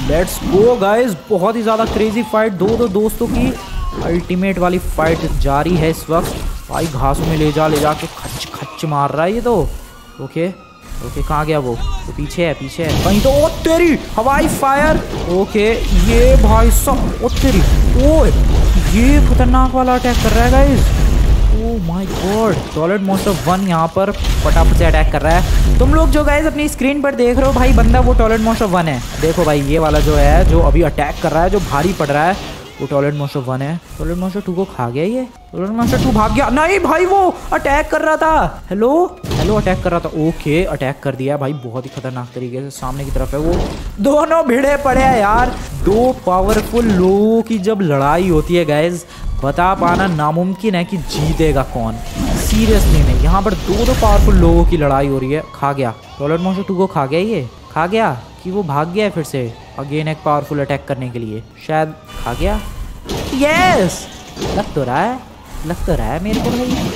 लेट्स गो गाइस बहुत ही ज़्यादा क्रेजी फाइट दो दो दोस्तों की अल्टीमेट वाली फाइट जारी है इस वक्त। भाई, घासों में ले जा ले जा के खच खच मार रहा है ये तो। ओके। ओके कहाँ गया वो? तो पीछे है पीछे है। कहीं तो ओ, तेरी हवाई फायर ओके ये भाई सब ओ, तेरी ओ ये खतरनाक वाला अटैक कर रहा है guys oh my God toilet monster one यहाँ पर फटाफट से अटैक कर रहा है। तुम लोग जो गाइज़ अपनी स्क्रीन पर देख रहे हो, भाई, बंदा वो टॉयलेट मोस्टर वन है। देखो भाई, ये वाला जो है, जो अभी अटैक कर रहा है, जो भारी पड़ रहा है वो टॉयलेट मोस्टर वन है। टॉयलेट मोस्टर टू को खा गया ये। टॉयलेट मोस्टर टू भाग गया। नहीं भाई वो अटैक कर रहा था। हेलो हेलो अटैक कर रहा था। ओके अटैक कर दिया भाई। बहुत ही खतरनाक तरीके से सामने की तरफ़ है वो। दोनों भिड़े पड़े हैं यार। दो पावरफुल लोगों की जब लड़ाई होती है गैस बता पाना नामुमकिन है कि जीतेगा कौन। सीरियसली नहीं। यहाँ पर दो दो पावरफुल लोगों की लड़ाई हो रही है। खा गया। टॉयलेट मोस्टर टू को खा गया ये। खा गया कि वो भाग गया है फिर से। अगेन एक पावरफुल अटैक करने के लिए। शायद खा गया? यस लग तो रहा है। लग तो रहा है मेरे को भाई।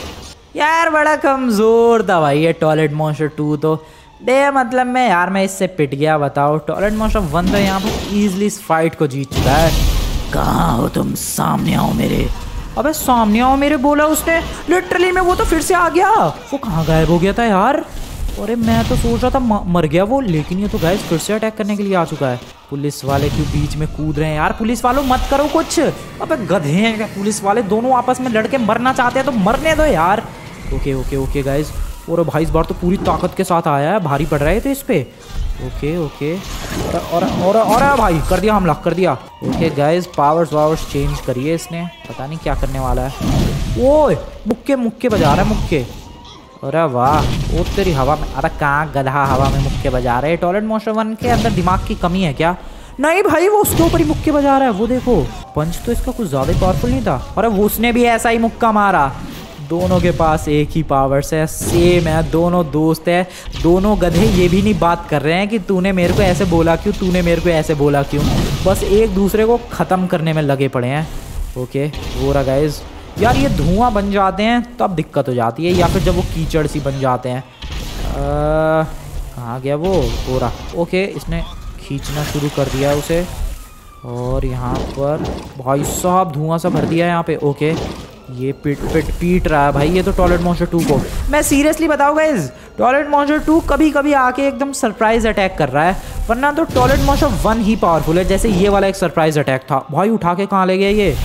यार, बड़ा कमज़ोर था भाई ये टॉयलेट मोस्टर टू तो। दे मतलब मैं, यार, मैं इससे पिट गया, बताओ। टॉयलेट मोस्टर वन तो यहाँ पर ईजिली इस फाइट को जीत चुका है। कहाँ हो तुम? सामने आओ मेरे। अबे, सामने आओ मेरे, बोला उसने। लिटरली में वो तो फिर से आ गया। वो कहाँ गायब हो गया था यार? अरे, मैं तो सोच रहा था मर गया वो, लेकिन ये तो गैस फिर से अटैक करने के लिए आ चुका है। पुलिस वाले क्यों बीच में कूद रहे हैं? यार, पुलिस वालों, मत करो कुछ। अबे, गधे हैं क्या? पुलिस वाले दोनों आपस में लड़के मरना चाहते हैं तो मरने दो यार। ओके ओके ओके गाइज़ और भाई इस बार तो पूरी ताकत के साथ आया है, भारी पड़ रहा तो इस पे। ओके ओके और और और भाई, कर दिया हमला, कर दिया। ओके गाइज़ पावर्स वावर्स चेंज करिए इसने। पता नहीं क्या करने वाला है। ओए, मुक्के मुक्के बजा रहा है, मुक्के। अरे वाह, वो तेरी हवा में, अरे कहाँ गधा हवा में मुक्के बजा रहे टॉयलेट मोशन वन के अंदर दिमाग की कमी है क्या? नहीं भाई, वो उसके ऊपर ही मुक्के बजा रहा है, वो देखो। पंच तो इसका कुछ ज़्यादा पावरफुल नहीं था। अरे उसने भी ऐसा ही मुक्का मारा। दोनों के पास एक ही पावर्स है सेम है, दोनों दोस्त है। दोनों गधे ये भी नहीं बात कर रहे हैं कि तूने मेरे को ऐसे बोला क्यों, तूने मेरे को ऐसे बोला क्यों। बस एक दूसरे को ख़त्म करने में लगे पड़े हैं। ओके वो रहा गाइज़ यार ये धुआँ बन जाते हैं तब दिक्कत हो जाती है, या फिर जब वो कीचड़ सी बन जाते हैं। कहाँ गया वो? पूरा ओके, इसने खींचना शुरू कर दिया उसे। और यहाँ पर भाई साहब, धुआँ सा भर दिया है यहाँ पे। ओके, ये पिट पिट, पीट रहा है भाई, ये तो टॉयलेट मॉन्स्टर टू को। मैं सीरियसली बताऊँ गाइज़ टॉयलेट मॉन्स्टर टू कभी कभी आके एकदम सरप्राइज़ अटैक कर रहा है, वरना तो टॉयलेट मॉन्स्टर वन ही पावरफुल है, जैसे ये वाला एक सरप्राइज़ अटैक था। भाई उठा के कहाँ ले गया ये?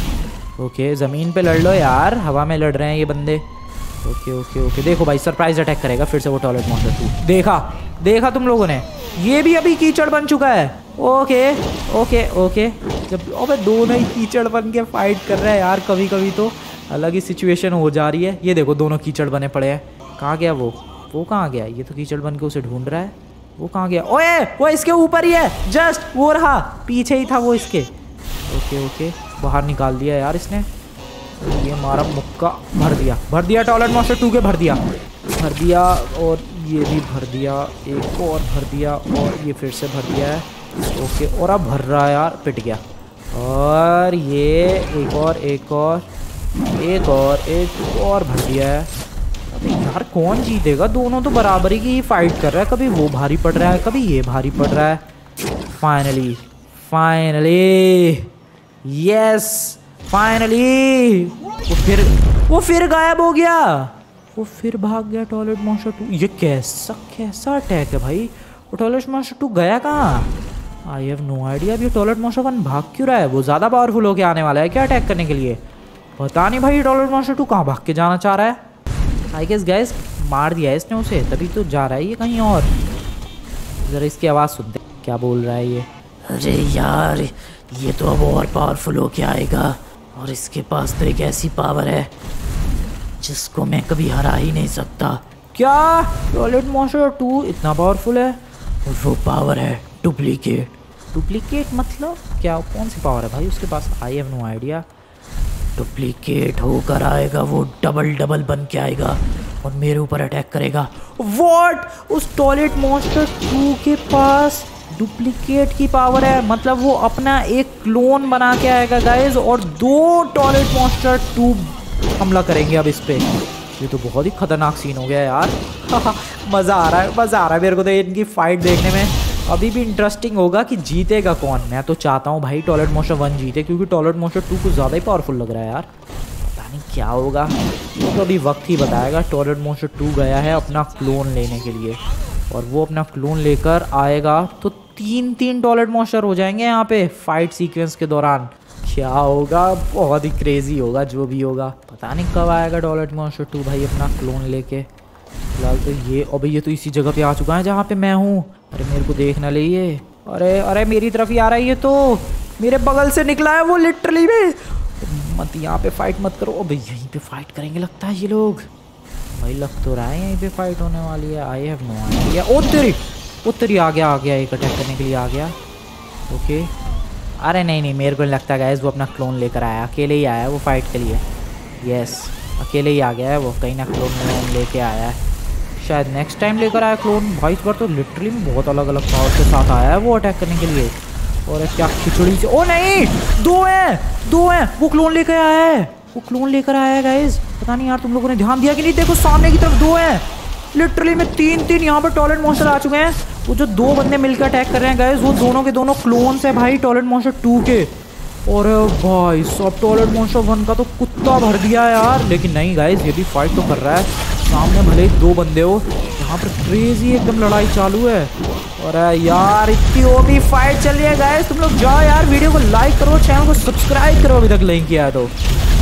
ओके ज़मीन पे लड़ लो यार। हवा में लड़ रहे हैं ये बंदे। ओके ओके ओके देखो भाई सरप्राइज़ अटैक करेगा, फिर से वो टॉयलेट मॉन्स्टर टू देखा देखा तुम लोगों ने? ये भी अभी कीचड़ बन चुका है। ओके ओके ओके जब, अबे दोनों ही कीचड़ बन के फाइट कर रहे हैं यार कभी कभी तो। अलग ही सिचुएशन हो जा रही है। ये देखो, दोनों कीचड़ बने पड़े हैं। कहाँ गया वो? वो कहाँ गया? ये तो कीचड़ बन के उसे ढूंढ रहा है। वो कहाँ गया? ओए, वो इसके ऊपर ही है। जस्ट वो रहा। पीछे ही था वो इसके। ओके ओके बाहर निकाल दिया यार इसने। ये मारा, मुक्का, भर दिया। भर दिया टॉयलेट मास्टर टू के भर दिया। भर दिया और ये भी भर दिया। एक और भर दिया और ये फिर से भर दिया है। ओके और अब भर रहा है यार, पिट गया। और ये एक और एक और एक और एक और भर दिया है। यार, कौन जीतेगा? दोनों तो बराबरी की ही फाइट कर रहा है। कभी वो भारी पड़ रहा है, कभी ये भारी पड़ रहा है। फाइनली फाइनली यस फाइनली वो फिर वो फिर गायब हो गया। वो फिर भाग गया टॉयलेट मॉन्स्टर टू। ये कैसा कैसा अटैक है भाई? वो टॉयलेट मॉन्स्टर टू गया कहाँ? आई हैव नो आइडिया अभी टॉयलेट मॉन्स्टर वन भाग क्यों रहा है? वो ज़्यादा पावरफुल होकर आने वाला है क्या अटैक करने के लिए? पता नहीं भाई, टॉयलेट मॉन्स्टर टू कहाँ भाग के जाना चाह रहा है। आई गेस गैस मार दिया इसने उसे। तभी तो जा रहा है ये कहीं और। ज़रा इसकी आवाज़ सुनते क्या बोल रहा है ये? अरे यार ये तो अब और पावरफुल होके आएगा। और इसके पास तो एक ऐसी पावर है जिसको मैं कभी हरा ही नहीं सकता। क्या? टॉयलेट मॉन्स्टर टू इतना पावरफुल है? वो पावर है डुप्लीकेट डुप्लीकेट मतलब क्या? कौन सी पावर है भाई? उसके पास I have no idea duplicate होकर आएगा वो डबल डबल बन के आएगा और मेरे ऊपर अटैक करेगा। वॉट उस टॉयलेट मॉन्स्टर टू के पास डुप्लीकेट की पावर है। मतलब वो अपना एक क्लोन बना के आएगा गाइज़ और दो टॉयलेट मॉन्स्टर टू हमला करेंगे अब इस पर ये तो बहुत ही खतरनाक सीन हो गया यार। मज़ा आ रहा है, मज़ा आ रहा है मेरे को तो इनकी फाइट देखने में। अभी भी इंटरेस्टिंग होगा कि जीतेगा कौन। मैं तो चाहता हूँ भाई टॉयलेट मोस्टर वन जीते, क्योंकि टॉयलेट मोस्टर टू कुछ ज़्यादा ही पावरफुल लग रहा है यार। पता नहीं क्या होगा। वो तो अभी वक्त ही बताएगा टॉयलेट मोस्टर टू गया है अपना क्लोन लेने के लिए। और वो अपना क्लोन लेकर आएगा तो तीन तीन टॉयलेट मोस्टर हो जाएँगे यहाँ पे फाइट सीक्वेंस के दौरान। क्या होगा? बहुत ही क्रेजी होगा, जो भी होगा। पता नहीं कब आएगा टॉयलेट मोस्टर टू भाई अपना क्लोन लेके। फ़िलहाल तो ये और भाई ये तो इसी जगह पे आ चुका है जहाँ पे मैं हूँ। अरे मेरे को देखना ले ये। अरे अरे मेरी तरफ़ ही आ रहा है ये तो। मेरे बगल से निकला है वो लिटरली में मत यहाँ पे फाइट मत करो। भाई यहीं पे फाइट करेंगे लगता है ये लोग। भाई लग तो रहा है यहीं पे फाइट होने वाली है। आई हैव नो आइडिया ओ तेरी ओ ही आ गया आ गया, एक अटैक करने के लिए आ गया। ओके अरे नहीं नहीं, मेरे को नहीं लगता गैस वो अपना क्लोन लेकर आया। अकेले ही आया वो फाइट के लिए। यस अकेले ही आ गया है वो, कहीं ना क्लोन लेके आया है। शायद नेक्स्ट टाइम लेकर आया क्लोन भाई, इस बार तो लिटरली बहुत अलग अलग पावर के साथ आया है वो अटैक करने के लिए। और क्या खिचड़ी से ओ नहीं, दो हैं दो हैं। वो क्लोन लेकर आया है, वो क्लोन लेकर आया है गाइज़ पता नहीं यार, तुम लोगों ने ध्यान दिया कि नहीं? देखो सामने की तरफ़ दो हैं। लिटरली में तीन तीन यहाँ पर टॉयलेट मॉन्स्टर आ चुके हैं। वो जो दो बंदे मिलकर अटैक कर रहे हैं गाइज़ वो दोनों के दोनों क्लोन्स है भाई टॉयलेट मॉन्स्टर टू के। और भाई, सब टॉयलेट मॉन्स्टर वन का तो कुत्ता भर दिया यार। लेकिन नहीं गाइज़ ये भी फाइट तो कर रहा है। सामने भले ही दो बंदे हो, यहाँ पर क्रेजी एकदम लड़ाई चालू है। और यार, इतनी वो भी फाइट चल रही है गाइस तुम लोग जाओ यार वीडियो को लाइक करो चैनल को सब्सक्राइब करो, अभी तक नहीं किया तो।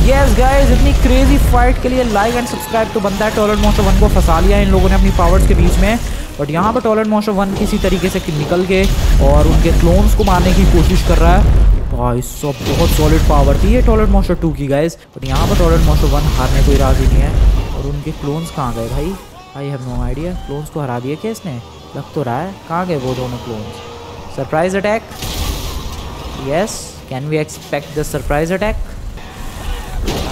यस गाइस इतनी क्रेजी फाइट के लिए लाइक एंड सब्सक्राइब तो बनता है टॉयलेट मॉन्स्टर वन को फंसा लिया इन लोगों ने अपनी पावर्स के बीच में। बट यहाँ पर टॉयलेट मॉन्स्टर वन किसी तरीके से निकल के और उनके क्लोन्स को मारने की कोशिश कर रहा है। भाई, सब बहुत सॉलिड पावर थी ये टॉयलेट मॉन्स्टर टू की गाइस बट यहाँ पर टॉयलेट मॉन्स्टर वन हारने को राज़ी नहीं है। और उनके क्लोन्स कहाँ गए भाई? I have no idea clones को हरा दिया क्या इसने? लग तो रहा है। कहाँ गए वो दोनों clones surprise attack yes can we expect the surprise attack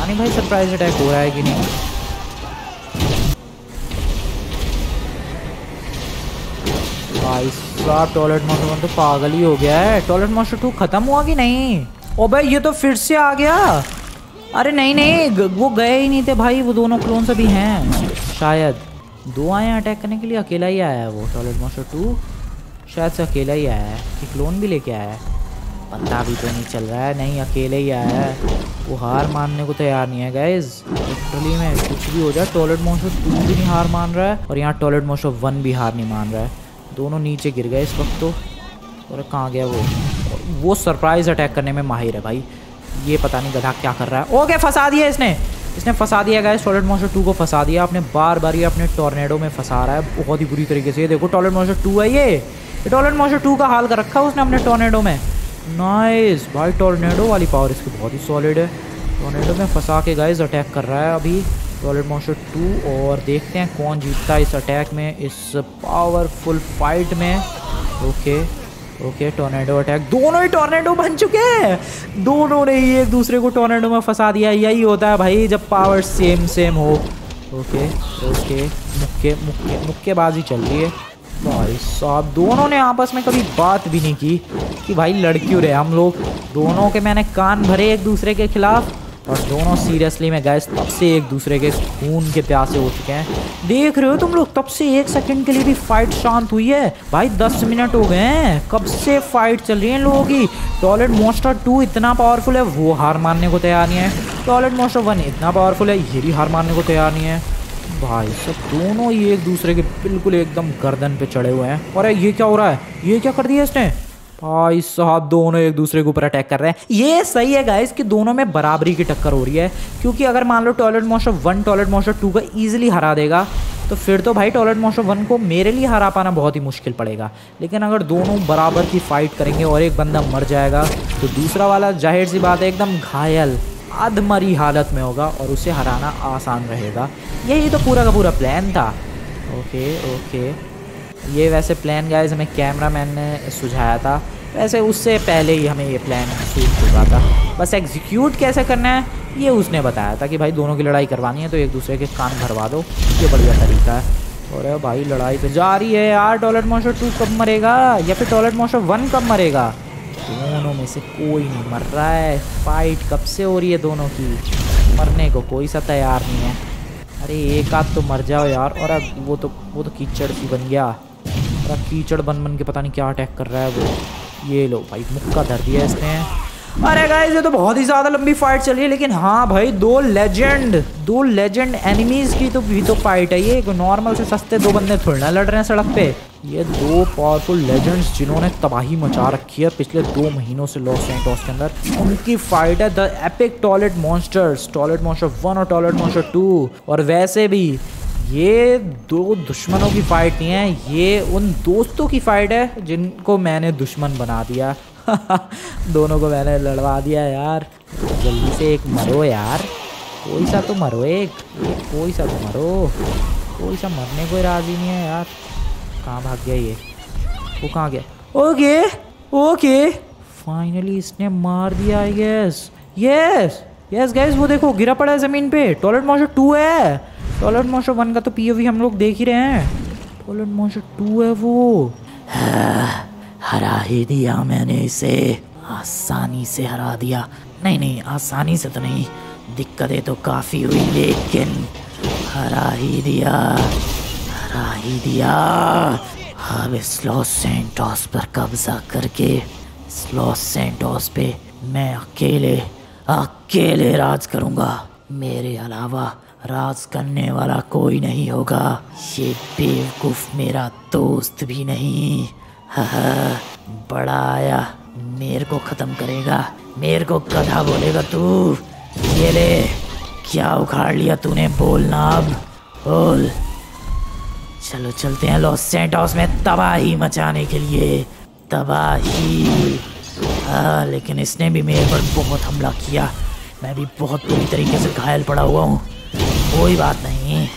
नहीं भाई सरप्राइज़ अटैक हो रहा है कि नहीं? भाई साहब टॉयलेट मास्टर तो पागल ही हो गया है। टॉयलेट मास्टर टू खत्म हुआ कि नहीं? ओ भाई, ये तो फिर से आ गया। अरे नहीं नहीं वो गए ही नहीं थे भाई, वो दोनों क्लोन अभी हैं। शायद दो आए हैं अटैक करने के लिए, अकेला ही आया है वो टॉयलेट मास्टर टू शायद से अकेला ही आया है, कि क्लोन भी लेके आया है। पता भी तो नहीं चल रहा है, नहीं, अकेले ही आया है। वो हार मानने को तैयार नहीं है गैस लिटरली में कुछ भी हो जाए टॉयलेट मोशो टू भी नहीं हार मान रहा है और यहाँ टॉयलेट मोशो वन भी हार नहीं मान रहा है। दोनों नीचे गिर गए इस वक्त तो। और कहाँ गया वो? वो सरप्राइज़ अटैक करने में माहिर है भाई। ये पता नहीं गधा क्या कर रहा है। ओके फंसा दिया इसने। इसने फंसा दिया गया टॉयलेट मोस्टर टू को फंसा दिया। अपने बार बार ये अपने टॉर्नेडो में फंसा रहा है। बहुत ही बुरी तरीके से। ये देखो टॉयलेट मोस्टर टू है ये। टॉयलेट मोस्टर टू का हाल कर रखा है उसने अपने टॉर्नेडो में। नाइस भाई टॉर्नेडो वाली पावर इसकी बहुत ही सॉलिड है। टॉर्नेडो में फंसा के गाइज़ अटैक कर रहा है अभी। टॉयलेट मॉन्स्टर टू और देखते हैं कौन जीतता है इस अटैक में, इस पावरफुल फाइट में। ओके ओके टोर्नेडो अटैक दोनों ही टोर्नेडो बन चुके हैं। दोनों ने ही एक दूसरे को टोर्नेडो में फंसा दिया। यही होता है भाई, जब पावर सेम सेम हो। ओके ओके मुक्के मुक्के मुक्केबाजी चल रही है। भाई साहब, दोनों ने आपस में कभी बात भी नहीं की कि भाई लड़कियों रहे हम लोग दोनों के मैंने कान भरे एक दूसरे के खिलाफ और दोनों सीरियसली में गए तब से एक दूसरे के खून के प्यासे हो चुके हैं। देख रहे हो तुम लोग, तब से एक सेकंड के लिए भी फाइट शांत हुई है। भाई दस मिनट हो गए हैं, कब से फाइट चल रही है लोगों की? टॉयलेट मोस्टर टू इतना पावरफुल है, वो हार मानने को तैयार नहीं है। टॉयलेट मोस्टर वन इतना पावरफुल है, ये भी हार मानने को तैयार नहीं है। भाई, सब दोनों ही एक दूसरे के बिल्कुल एकदम गर्दन पे चढ़े हुए हैं। और ये क्या हो रहा है? ये क्या कर दिया इसने? भाई साहब, दोनों एक दूसरे के ऊपर अटैक कर रहे हैं। ये सही है गाइस कि दोनों में बराबरी की टक्कर हो रही है, क्योंकि अगर मान लो toilet monster one toilet monster two का ईजिली हरा देगा तो फिर तो भाई टॉयलेट मोस्टर वन को मेरे लिए हरा पाना बहुत ही मुश्किल पड़ेगा। लेकिन अगर दोनों बराबर की फाइट करेंगे और एक बंदा मर जाएगा तो दूसरा वाला ज़ाहिर सी बात है, एकदम घायल। अधमरी हालत में होगा और उसे हराना आसान रहेगा। यही तो पूरा का पूरा प्लान था। ओके ओके ये वैसे प्लान गाइज़ हमें कैमरा मैन ने सुझाया था। वैसे उससे पहले ही हमें ये प्लान सूट चुका था। बस एग्जीक्यूट कैसे करना है, ये उसने बताया था कि भाई दोनों की लड़ाई करवानी है तो एक दूसरे के कान भरवा दो। ये बढ़िया तरीका है। और भाई लड़ाई तो जा रही है यार, टॉयलेट मोस्टर टू कब मरेगा या फिर टॉयलेट मोस्टर वन कब मरेगा? दोनों में से कोई नहीं मर रहा है। फाइट कब से हो रही है दोनों की? मरने को कोई सा तैयार नहीं है। अरे, एक आध तो मर जाओ यार। और अब वो तो वो तो कीचड़ सी बन गया। और कीचड़ बन बन के पता नहीं क्या अटैक कर रहा है वो। ये लो भाई, मुक्का धर दिया इसने। अरे गाइस ये तो बहुत ही ज़्यादा लंबी फाइट चल रही है, लेकिन हाँ भाई, दो लेजेंड दो लेजेंड एनिमीज की तो भी तो फाइट है ये। नॉर्मल से सस्ते दो बंदे थोड़ी ना लड़ रहे हैं सड़क पे। ये दो पावरफुल लेजेंड्स जिन्होंने तबाही मचा रखी है पिछले दो महीनों से लॉस एंटोस के अंदर। उनकी फाइट है the epic toilet monsters toilet monster one और टॉयलेट मॉन्स्टर टू और वैसे भी ये दो दुश्मनों की फाइट नहीं है, ये उन दोस्तों की फाइट है जिनको मैंने दुश्मन बना दिया। दोनों को मैंने लड़वा दिया यार। जल्दी से एक मरो यार। कोई सा तो मरो एक, कोई सा तो मरो। कोई सा मरने को राज़ी नहीं है यार। कहाँ भाग गया ये? वो कहाँ गया? Okay okay. फाइनली इसने मार दिया I guess yes yes guys वो देखो गिरा पड़ा है ज़मीन पे। टॉयलेट मॉन्स्टर टू है। टॉयलेट मॉन्स्टर वन का तो पीओवी हम लोग देख ही रहे हैं। टॉयलेट मॉन्स्टर टू है वो। हरा ही दिया मैंने इसे। आसानी से हरा दिया। नहीं नहीं, आसानी से तो नहीं। दिक्कतें तो काफ़ी हुई, लेकिन हरा ही दिया हरा ही दिया। अब इस लॉस पर कब्जा करके, इस लॉस पे मैं अकेले अकेले राज करूँगा। मेरे अलावा राज करने वाला कोई नहीं होगा। ये बेवकूफ़ मेरा दोस्त भी नहीं। बड़ा आया। मेरे को खत्म करेगा। मेरे को कथा बोलेगा, तू, ये ले, क्या उखाड़ लिया तूने? बोलना अब, बोल। चलो, चलते हैं लॉस सेंटोस में तबाही मचाने के लिए। तबाही। हाँ लेकिन इसने भी मेरे पर बहुत हमला किया। मैं भी बहुत बुरी तरीके से घायल पड़ा हुआ हूँ। कोई बात नहीं,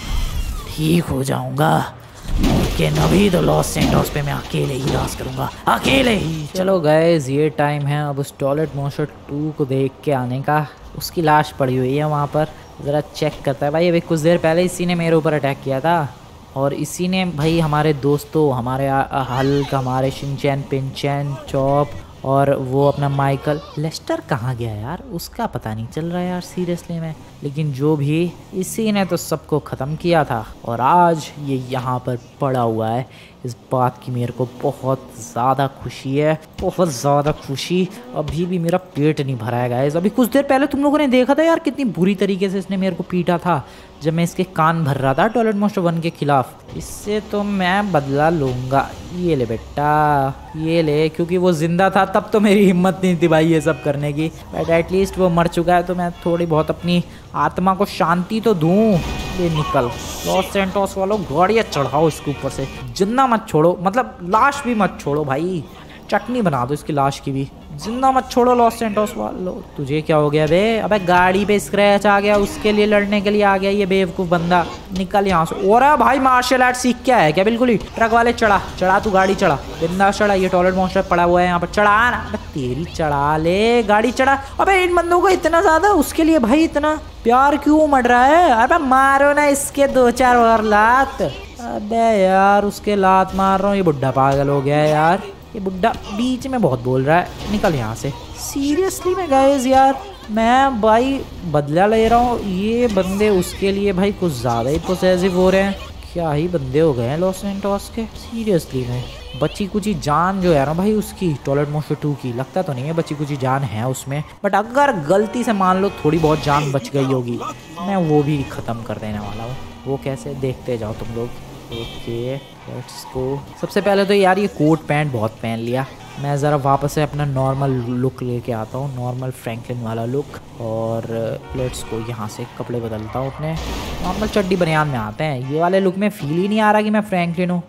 ठीक हो जाऊँगा। लेकिन अभी तो लॉस सेंटोस पे मैं अकेले ही राज करूँगा। अकेले ही। चलो गए ये टाइम है अब उस टॉयलेट मोशन टू को देख के आने का। उसकी लाश पड़ी हुई है वहाँ पर। ज़रा चेक करता है। भाई, अभी कुछ देर पहले इसी ने मेरे ऊपर अटैक किया था। और इसी ने, भाई, हमारे दोस्तों, हमारे हल्क हमारे शिनचैन पिनचैन चॉप और वो अपना माइकल लेस्टर कहाँ गया यार? उसका पता नहीं चल रहा यार सीरियसली में। लेकिन जो भी इसी ने तो सबको ख़त्म किया था। और आज ये यहाँ पर पड़ा हुआ है। इस बात की मेरे को बहुत ज़्यादा खुशी है। बहुत ज़्यादा खुशी। अभी भी मेरा पेट नहीं भरा है गाइस अभी कुछ देर पहले तुम लोगों ने देखा था यार कितनी बुरी तरीके से इसने मेरे को पीटा था। जब मैं इसके कान भर रहा था टॉयलेट मोस्टर वन के खिलाफ, इससे तो मैं बदला लूँगा। ये ले बेटा, ये ले, क्योंकि वो ज़िंदा था, तब तो मेरी हिम्मत नहीं थी भाई ये सब करने की। बट एटलीस्ट वो मर चुका है तो मैं थोड़ी बहुत अपनी आत्मा को शांति तो दूँ। ये निकल। लॉस सेंटोस वालों, गाड़ियाँ चढ़ाओ इसके ऊपर से। ज़िंदा मत छोड़ो मतलब लाश भी मत छोड़ो भाई। चटनी बना दो इसकी लाश की भी। ज़िंदा मत छोड़ो लॉस सेंटोस वालो। तुझे क्या हो गया बे? अबे गाड़ी पे स्क्रैच आ गया, उसके लिए लड़ने के लिए आ गया ये बेवकूफ़ बंदा। निकल यहाँ से। और भाई मार्शल आर्ट सीख क्या है क्या? बिल्कुल ही। ट्रक वाले चढ़ा चढ़ा तू गाड़ी, चढ़ा। बिंदा चढ़ा, ये टॉयलेट मॉन्स्टर पड़ा हुआ है यहाँ पर। चढ़ा ना। तेरी चढ़ा ले, गाड़ी चढ़ा। अबे इन बंदों को इतना ज़्यादा, उसके लिए भाई इतना प्यार क्यों मर रहा है? अबे मारो ना इसके दो चार और लात। अबे यार, उसके लात मार रहा हूँ, ये बुढ़ा पागल हो गया यार। ये बुढ़ा बीच में बहुत बोल रहा है, निकल यहाँ से। सीरियसली मैं गाइस यार, मैं भाई बदला ले रहा हूँ। ये बंदे उसके लिए भाई कुछ ज़्यादा ही पोसेसिव हो रहे हैं। क्या ही बंदे हो गए हैं लॉस एंटोस के। सीरियसली में। बच्ची कुछ जान जो है ना भाई उसकी टॉयलेट मोस्टर टू की, लगता तो नहीं है बच्ची कुछ जान है उसमें। बट अगर गलती से मान लो थोड़ी बहुत जान बच गई होगी, मैं वो भी ख़त्म कर देने वाला हूँ। वो कैसे, देखते जाओ तुम लोग। ओके लेट्स गो सबसे पहले तो यार ये कोट पैंट बहुत पहन लिया। मैं ज़रा वापस से अपना नॉर्मल लुक लेके आता हूँ नॉर्मल फ्रैंकलिन वाला लुक और लेट्स को यहाँ से कपड़े बदलता हूँ अपने। नॉर्मल चड्डी बनियान में आते हैं। ये वाले लुक में फील ही नहीं आ रहा कि मैं फ्रैंकलिन हूँ।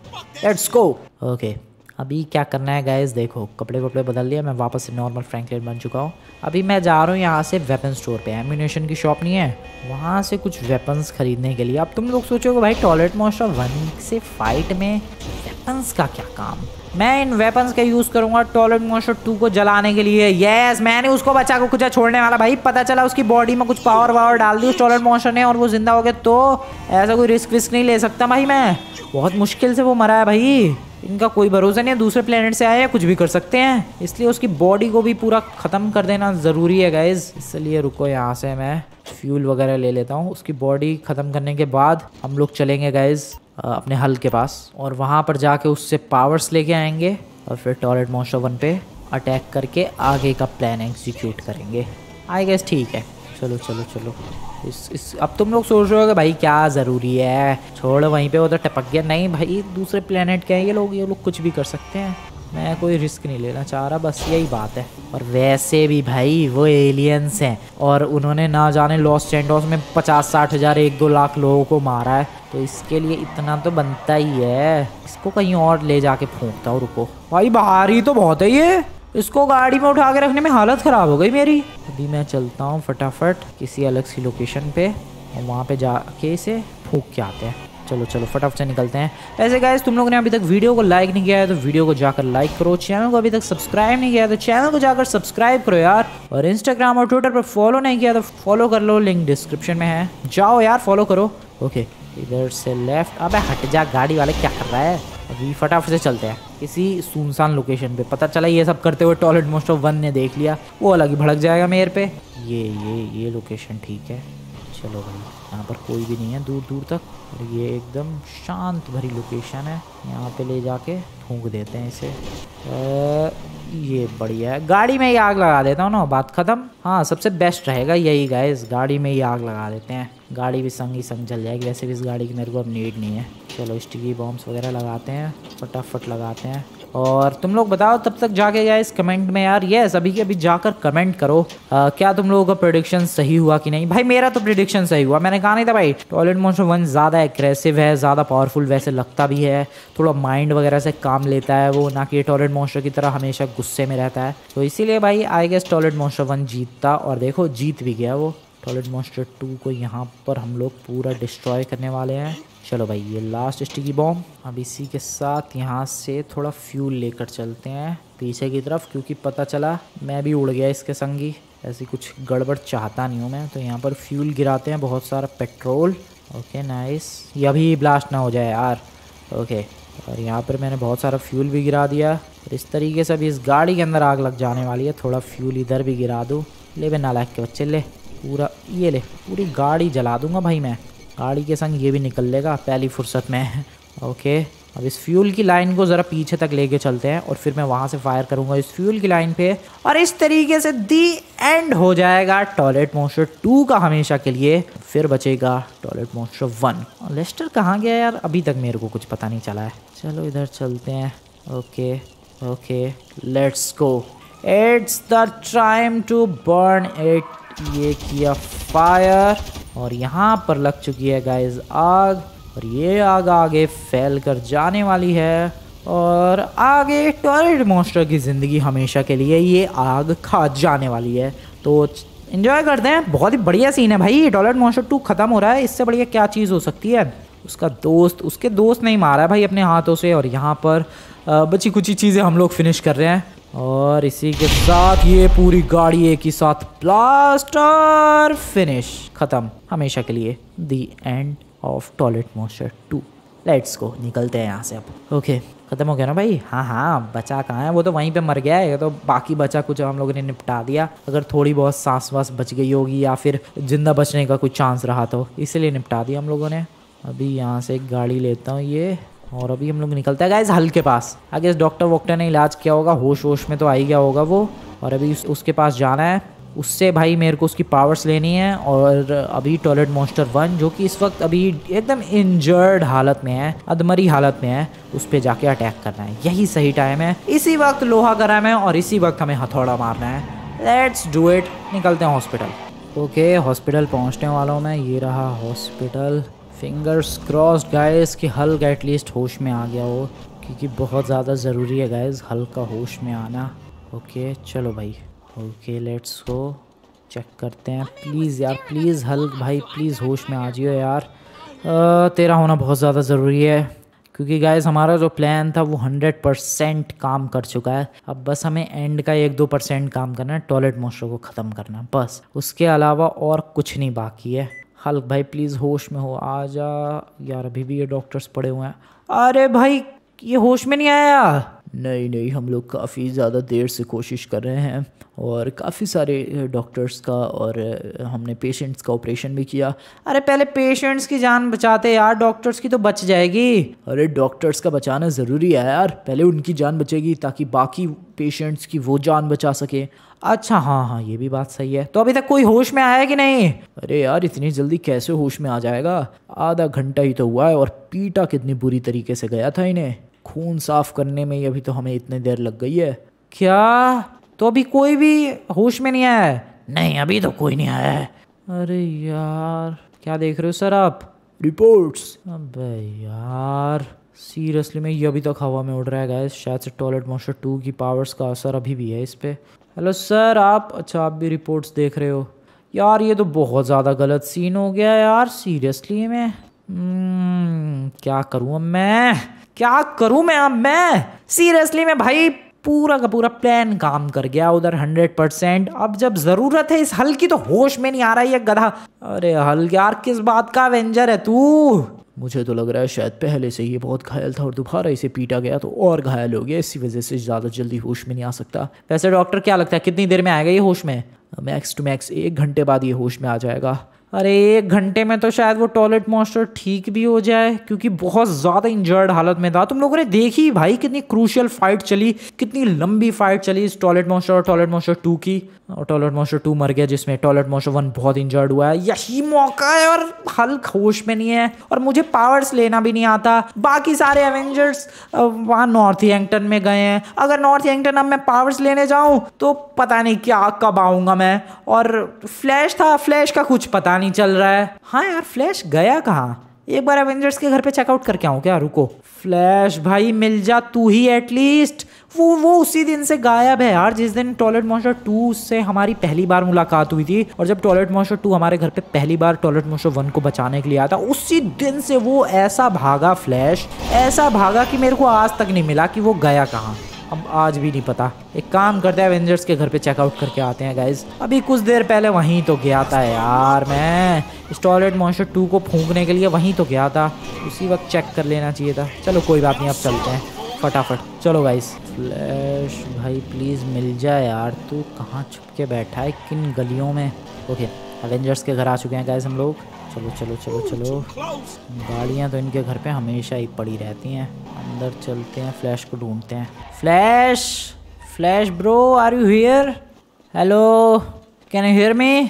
लेट्स गो ओके अभी क्या करना है गाइस देखो, कपड़े वपड़े बदल लिया मैं वापस से नॉर्मल फ्रैंकलिन बन चुका हूँ। अभी मैं जा रहा हूँ यहाँ से वेपन स्टोर पे। एम्यूनेशन की शॉप नहीं है। वहाँ से कुछ वेपन्स खरीदने के लिए। अब तुम लोग सोचोगे, भाई टॉयलेट मोस्टर वन से फाइट में वेपन्स का क्या काम? मैं इन वेपन्स का यूज़ करूँगा टॉयलेट मोस्टर टू को जलाने के लिए। यस मैंने उसको बचा को कुछ छोड़ने वाला। भाई, पता चला उसकी बॉडी में कुछ पावर वावर डाल दी, उस टॉयलेट मोस्टर ने, और वो ज़िंदा हो गया। तो ऐसा कोई रिस्क विस्क नहीं ले सकता भाई मैं। बहुत मुश्किल से वो मरा है भाई। इनका कोई भरोसा नहीं है, दूसरे प्लेनेट से आए या कुछ भी कर सकते हैं। इसलिए उसकी बॉडी को भी पूरा ख़त्म कर देना ज़रूरी है गाइज़ इसलिए रुको यहाँ से मैं फ्यूल वगैरह ले लेता हूँ। उसकी बॉडी ख़त्म करने के बाद हम लोग चलेंगे गाइज़ अपने हल के पास। और वहाँ पर जाके उससे पावर्स लेके आएँगे और फिर टॉयलेट मोशो वन पे अटैक करके आगे का प्लान एग्जीक्यूट करेंगे। आई गेस ठीक है। चलो चलो चलो। इस इस, अब तुम लोग सोच रहे हो कि भाई क्या ज़रूरी है? छोड़, वहीं पे उधर टपक गया। नहीं भाई, दूसरे प्लानट के हैं ये लोग ये लोग कुछ भी कर सकते हैं। मैं कोई रिस्क नहीं लेना चाह रहा बस यही बात है। और वैसे भी भाई वो एलियंस हैं और उन्होंने ना जाने लॉस चेंडोस में पचास साठ हज़ार एक दो लाख लोगों को मारा है। तो इसके लिए इतना तो बनता ही है। इसको कहीं और ले जाके फूकता हूँ रुको। भाई भारी तो बहुत है ये। इसको गाड़ी में उठा के रखने में हालत ख़राब हो गई मेरी। अभी मैं चलता हूँ फटाफट किसी अलग सी लोकेशन पे और वहाँ पे जाके इसे फूक के आते हैं। चलो चलो, फटाफट से निकलते हैं। ऐसे गाइस तुम लोगों ने अभी तक वीडियो को लाइक नहीं किया है तो वीडियो को जाकर लाइक करो। चैनल को अभी तक सब्सक्राइब नहीं किया है तो चैनल को जाकर सब्सक्राइब करो यार। और इंस्टाग्राम और ट्विटर पर फॉलो नहीं किया तो फॉलो कर लो। लिंक डिस्क्रिप्शन में है। जाओ यार फॉलो करो। ओके इधर से लेफ़्ट अबे हट जा, गाड़ी वाले क्या कर रहा है? अभी फटाफट से चलते हैं। किसी सुनसान लोकेशन पे। पता चला ये सब करते हुए टॉयलेट मोस्ट ऑफ़ वन ने देख लिया। वो अलग ही भड़क जाएगा मेरे पे। ये ये ये लोकेशन ठीक है। चलो भाई। यहाँ पर कोई भी नहीं है दूर दूर तक। और ये एकदम शांत भरी लोकेशन है। यहाँ पे ले जाके फूंक देते हैं इसे। ये बढ़िया है। गाड़ी में ही आग लगा देता हूँ ना, बात ख़त्म। हाँ सबसे बेस्ट रहेगा यही गाइस गाड़ी में ही आग लगा देते हैं। गाड़ी भी संग ही संग जल जाएगी, वैसे भी इस गाड़ी की मेरे को अब नीड नहीं है। चलो स्टिकी बॉम्ब्स वगैरह लगाते हैं, फटाफट लगाते हैं। और तुम लोग बताओ तब तक जाके गया इस कमेंट में यार? यस अभी के अभी जाकर कमेंट करो। आ, क्या तुम लोगों का प्रोडिक्शन सही हुआ कि नहीं? भाई मेरा तो प्रोडिक्शन सही हुआ। मैंने कहा नहीं था भाई टॉयलेट मोशन वन ज़्यादा एग्रेसिव है ज़्यादा पावरफुल वैसे लगता भी है। थोड़ा माइंड वगैरह से काम लेता है वो ना कि टॉयलेट मोस्टर की तरह हमेशा गुस्से में रहता है। तो इसीलिए भाई I guess toilet monster one जीतता और देखो जीत भी गया वो। टॉयलेट मोस्टर टू को यहाँ पर हम लोग पूरा डिस्ट्रॉय करने वाले हैं। चलो भाई, ये लास्ट स्टिकी बॉम्ब अब इसी के साथ यहाँ से थोड़ा फ्यूल लेकर चलते हैं पीछे की तरफ़, क्योंकि पता चला मैं भी उड़ गया इसके संगी। ऐसी कुछ गड़बड़ चाहता नहीं हूँ मैं तो यहाँ पर फ्यूल गिराते हैं बहुत सारा पेट्रोल ओके नाइस ये अभी ब्लास्ट ना हो जाए यार। ओके और यहाँ पर मैंने बहुत सारा फ्यूल भी गिरा दिया। और इस तरीके से अभी इस गाड़ी के अंदर आग लग जाने वाली है। थोड़ा फ्यूल इधर भी गिरा दूँ। ले बे नालायक के बच्चे, ले। पूरा, ये ले, पूरी गाड़ी जला दूँगा भाई मैं। गाड़ी के संग ये भी निकल लेगा, पहली फुर्सत में। ओके अब इस फ्यूल की लाइन को ज़रा पीछे तक लेके चलते हैं और फिर मैं वहाँ से फायर करूँगा इस फ्यूल की लाइन पे। और इस तरीके से दी एंड हो जाएगा टॉयलेट मोस्टर टू का हमेशा के लिए, फिर बचेगा टॉयलेट मोस्टर वन लेस्टर कहाँ गया यार? अभी तक मेरे को कुछ पता नहीं चला है। चलो इधर चलते हैं। Okay okay let's go it's the time to burn it ये किया फायर, और यहाँ पर लग चुकी है गाइज़ आग, और ये आग आगे फैल कर जाने वाली है। और आगे टॉयलेट मोस्टर की ज़िंदगी हमेशा के लिए ये आग खा जाने वाली है। तो इन्जॉय करते हैं। बहुत ही बढ़िया सीन है भाई। टॉयलेट मोस्टर टू ख़त्म हो रहा है। इससे बढ़िया क्या चीज़ हो सकती है? उसका दोस्त, उसके दोस्त नहीं मारा है भाई अपने हाथों से। और यहाँ पर बची कुछ चीज़ें हम लोग फिनिश कर रहे हैं। और इसी के साथ ये पूरी गाड़ी एक ही साथ प्लास्टर फिनिश खत्म। हमेशा के लिए the end of toilet monster two let's को निकलते हैं यहाँ से अब। ओके ख़त्म हो गया ना भाई? हाँ हाँ बचा कहाँ है? वो तो वहीं पे मर गया है। तो बाकी बचा कुछ हम लोगों ने निपटा दिया। अगर थोड़ी बहुत सांस वास बच गई होगी या फिर ज़िंदा बचने का कोई चांस रहा तो इसीलिए निपटा दिया हम लोगों ने। अभी यहाँ से एक गाड़ी लेता हूँ ये। और अभी हम लोग निकलते हैं गाइज़ हल के पास। आगे डॉक्टर वॉक्टर ने इलाज किया होगा होश वोश में तो आ ही गया होगा वो। और अभी उस, उसके पास जाना है। उससे भाई मेरे को उसकी पावर्स लेनी है और अभी टॉयलेट मॉन्स्टर वन जो कि इस वक्त अभी एकदम इंजर्ड हालत में है अधमरी हालत में है उस पर जाके अटैक करना है। यही सही टाइम है। इसी वक्त लोहा गरम है और इसी वक्त हमें हथौड़ा मारना है। लेट्स डू इट निकलते हैं हॉस्पिटल ओके हॉस्पिटल पहुँचने वालों में। ये रहा हॉस्पिटल फिंगर्स क्रॉस गाइस कि हल्क एटलीस्ट होश में आ गया हो क्योंकि बहुत ज़्यादा ज़रूरी है गाइस हल्क का होश में आना। ओके चलो भाई। ओके लेट्स गो चेक करते हैं। प्लीज़ यार प्लीज़ हल्क भाई प्लीज़ होश में आ जियो यार। आ, तेरा होना बहुत ज़्यादा ज़रूरी है क्योंकि गाइस हमारा जो प्लान था वो हंड्रेड परसेंट काम कर चुका है। अब बस हमें एंड का एक दो परसेंट काम करना है टॉयलेट मोस्टर को ख़त्म करना। बस। उसके अलावा और कुछ नहीं बाकी है। हल्क भाई प्लीज़ होश में हो, आ जा। यार, अभी भी ये डॉक्टर्स पड़े हुए हैं। अरे भाई, ये होश में नहीं आया नहीं नहीं हम लोग काफ़ी ज़्यादा देर से कोशिश कर रहे हैं और काफ़ी सारे डॉक्टर्स का और हमने पेशेंट्स का ऑपरेशन भी किया। अरे पहले पेशेंट्स की जान बचाते यार डॉक्टर्स की तो बच जाएगी। अरे डॉक्टर्स का बचाना ज़रूरी है यार पहले उनकी जान बचेगी ताकि बाकी पेशेंट्स की वो जान बचा सके। अच्छा हाँ हाँ ये भी बात सही है। तो अभी तक कोई होश में आया कि नहीं? अरे यार इतनी जल्दी कैसे होश में आ जाएगा? आधा घंटा ही तो हुआ है और पीटा कितनी बुरी तरीके से गया था इन्हें। खून साफ़ करने में ही अभी तो हमें इतनी देर लग गई है। क्या? तो अभी कोई भी होश में नहीं आया है? नहीं अभी तो कोई नहीं आया है। अरे यार क्या देख रहे हो सर आप? रिपोर्ट्स अबे यार सीरियसली में ये अभी तक हवा में उड़ रहा है गाइस शायद से टॉयलेट मॉन्स्टर टू की पावर्स का असर अभी भी है इस पर हेलो सर आप? अच्छा आप भी रिपोर्ट्स देख रहे हो। यार ये तो बहुत ज़्यादा गलत सीन हो गया यार सीरियसली मैं। hmm, क्या करूँ अब मैं? क्या करूँ मैं अब? मैं? सीरियसली मैं भाई पूरा का पूरा प्लान काम कर गया उधर हंड्रेड परसेंट अब जब ज़रूरत है इस हल की तो होश में नहीं आ रहा है गधा। अरे हल यार, किस बात का एवेंजर है तू? मुझे तो लग रहा है शायद पहले से ये बहुत घायल था और दोबारा इसे पीटा गया तो और घायल हो गया। इसी वजह से ज़्यादा जल्दी होश में नहीं आ सकता। वैसे डॉक्टर क्या लगता है, कितनी देर में आएगा ये होश में? मैक्स टू मैक्स एक घंटे बाद ये होश में आ जाएगा। अरे, एक घंटे में तो शायद वो टॉयलेट मॉस्टर ठीक भी हो जाए, क्योंकि बहुत ज़्यादा इंजर्ड हालत में था। तुम लोगों ने देखी भाई कितनी क्रूशियल फाइट चली, कितनी लंबी फाइट चली इस टॉयलेट मॉन्स्टर और टॉयलेट मॉन्स्टर टू की? और टॉयलेट मॉन्स्टर टू मर गया, जिसमें टॉयलेट मॉन्स्टर वन बहुत इंजर्ड हुआ है। यही मौका है और हल्क होश में नहीं है और मुझे पावर्स लेना भी नहीं आता। बाकी सारे एवेंजर्स वहाँ नॉर्थ एंगटन में गए हैं। अगर नॉर्थ एंगटन अब मैं पावर्स लेने जाऊँ तो पता नहीं क्या कब आऊँगा मैं। और फ्लैश था फ्लैश का कुछ पता नहीं चल रहा है। हाँ यार फ्लैश गया कहाँ? एक बार एवेंजर्स के घर पे चेकआउट करके आऊँ क्या? रुको। फ्लैश भाई, मिल जा तू ही एटलीस्ट वो वो उसी दिन से गायब है यार, जिस दिन टॉयलेट मॉन्स्टर टू से हमारी पहली बार मुलाकात हुई थी, और जब टॉयलेट मॉन्स्टर टू हमारे घर पे पहली बार टॉयलेट मॉन्स्टर वन को बचाने के लिए आया था, उसी दिन से वो ऐसा भागा फ्लैश ऐसा भागा कि मेरे को आज तक नहीं मिला कि वो गया कहाँ। अब आज भी नहीं पता। एक काम करते हैं एवेंजर्स के घर पे चेकआउट करके आते हैं गाइज़ अभी कुछ देर पहले वहीं तो गया था यार मैं। इस टॉयलेट मॉन्स्टर टू को फूंकने के लिए वहीं तो गया था। उसी वक्त चेक कर लेना चाहिए था। चलो, कोई बात नहीं, अब चलते हैं। फटाफट। चलो गाइस फ्लैश भाई प्लीज़ मिल जाए यार, तू कहाँ छुप के बैठा है? किन गलियों में? ओके एवेंजर्स के घर आ चुके हैं गाइस हम लोग। चलो चलो चलो चलो। गाड़ियाँ तो इनके घर पे हमेशा ही पड़ी रहती हैं। अंदर चलते हैं फ्लैश को ढूंढते हैं। Flash Flash bro are you here hello can you hear me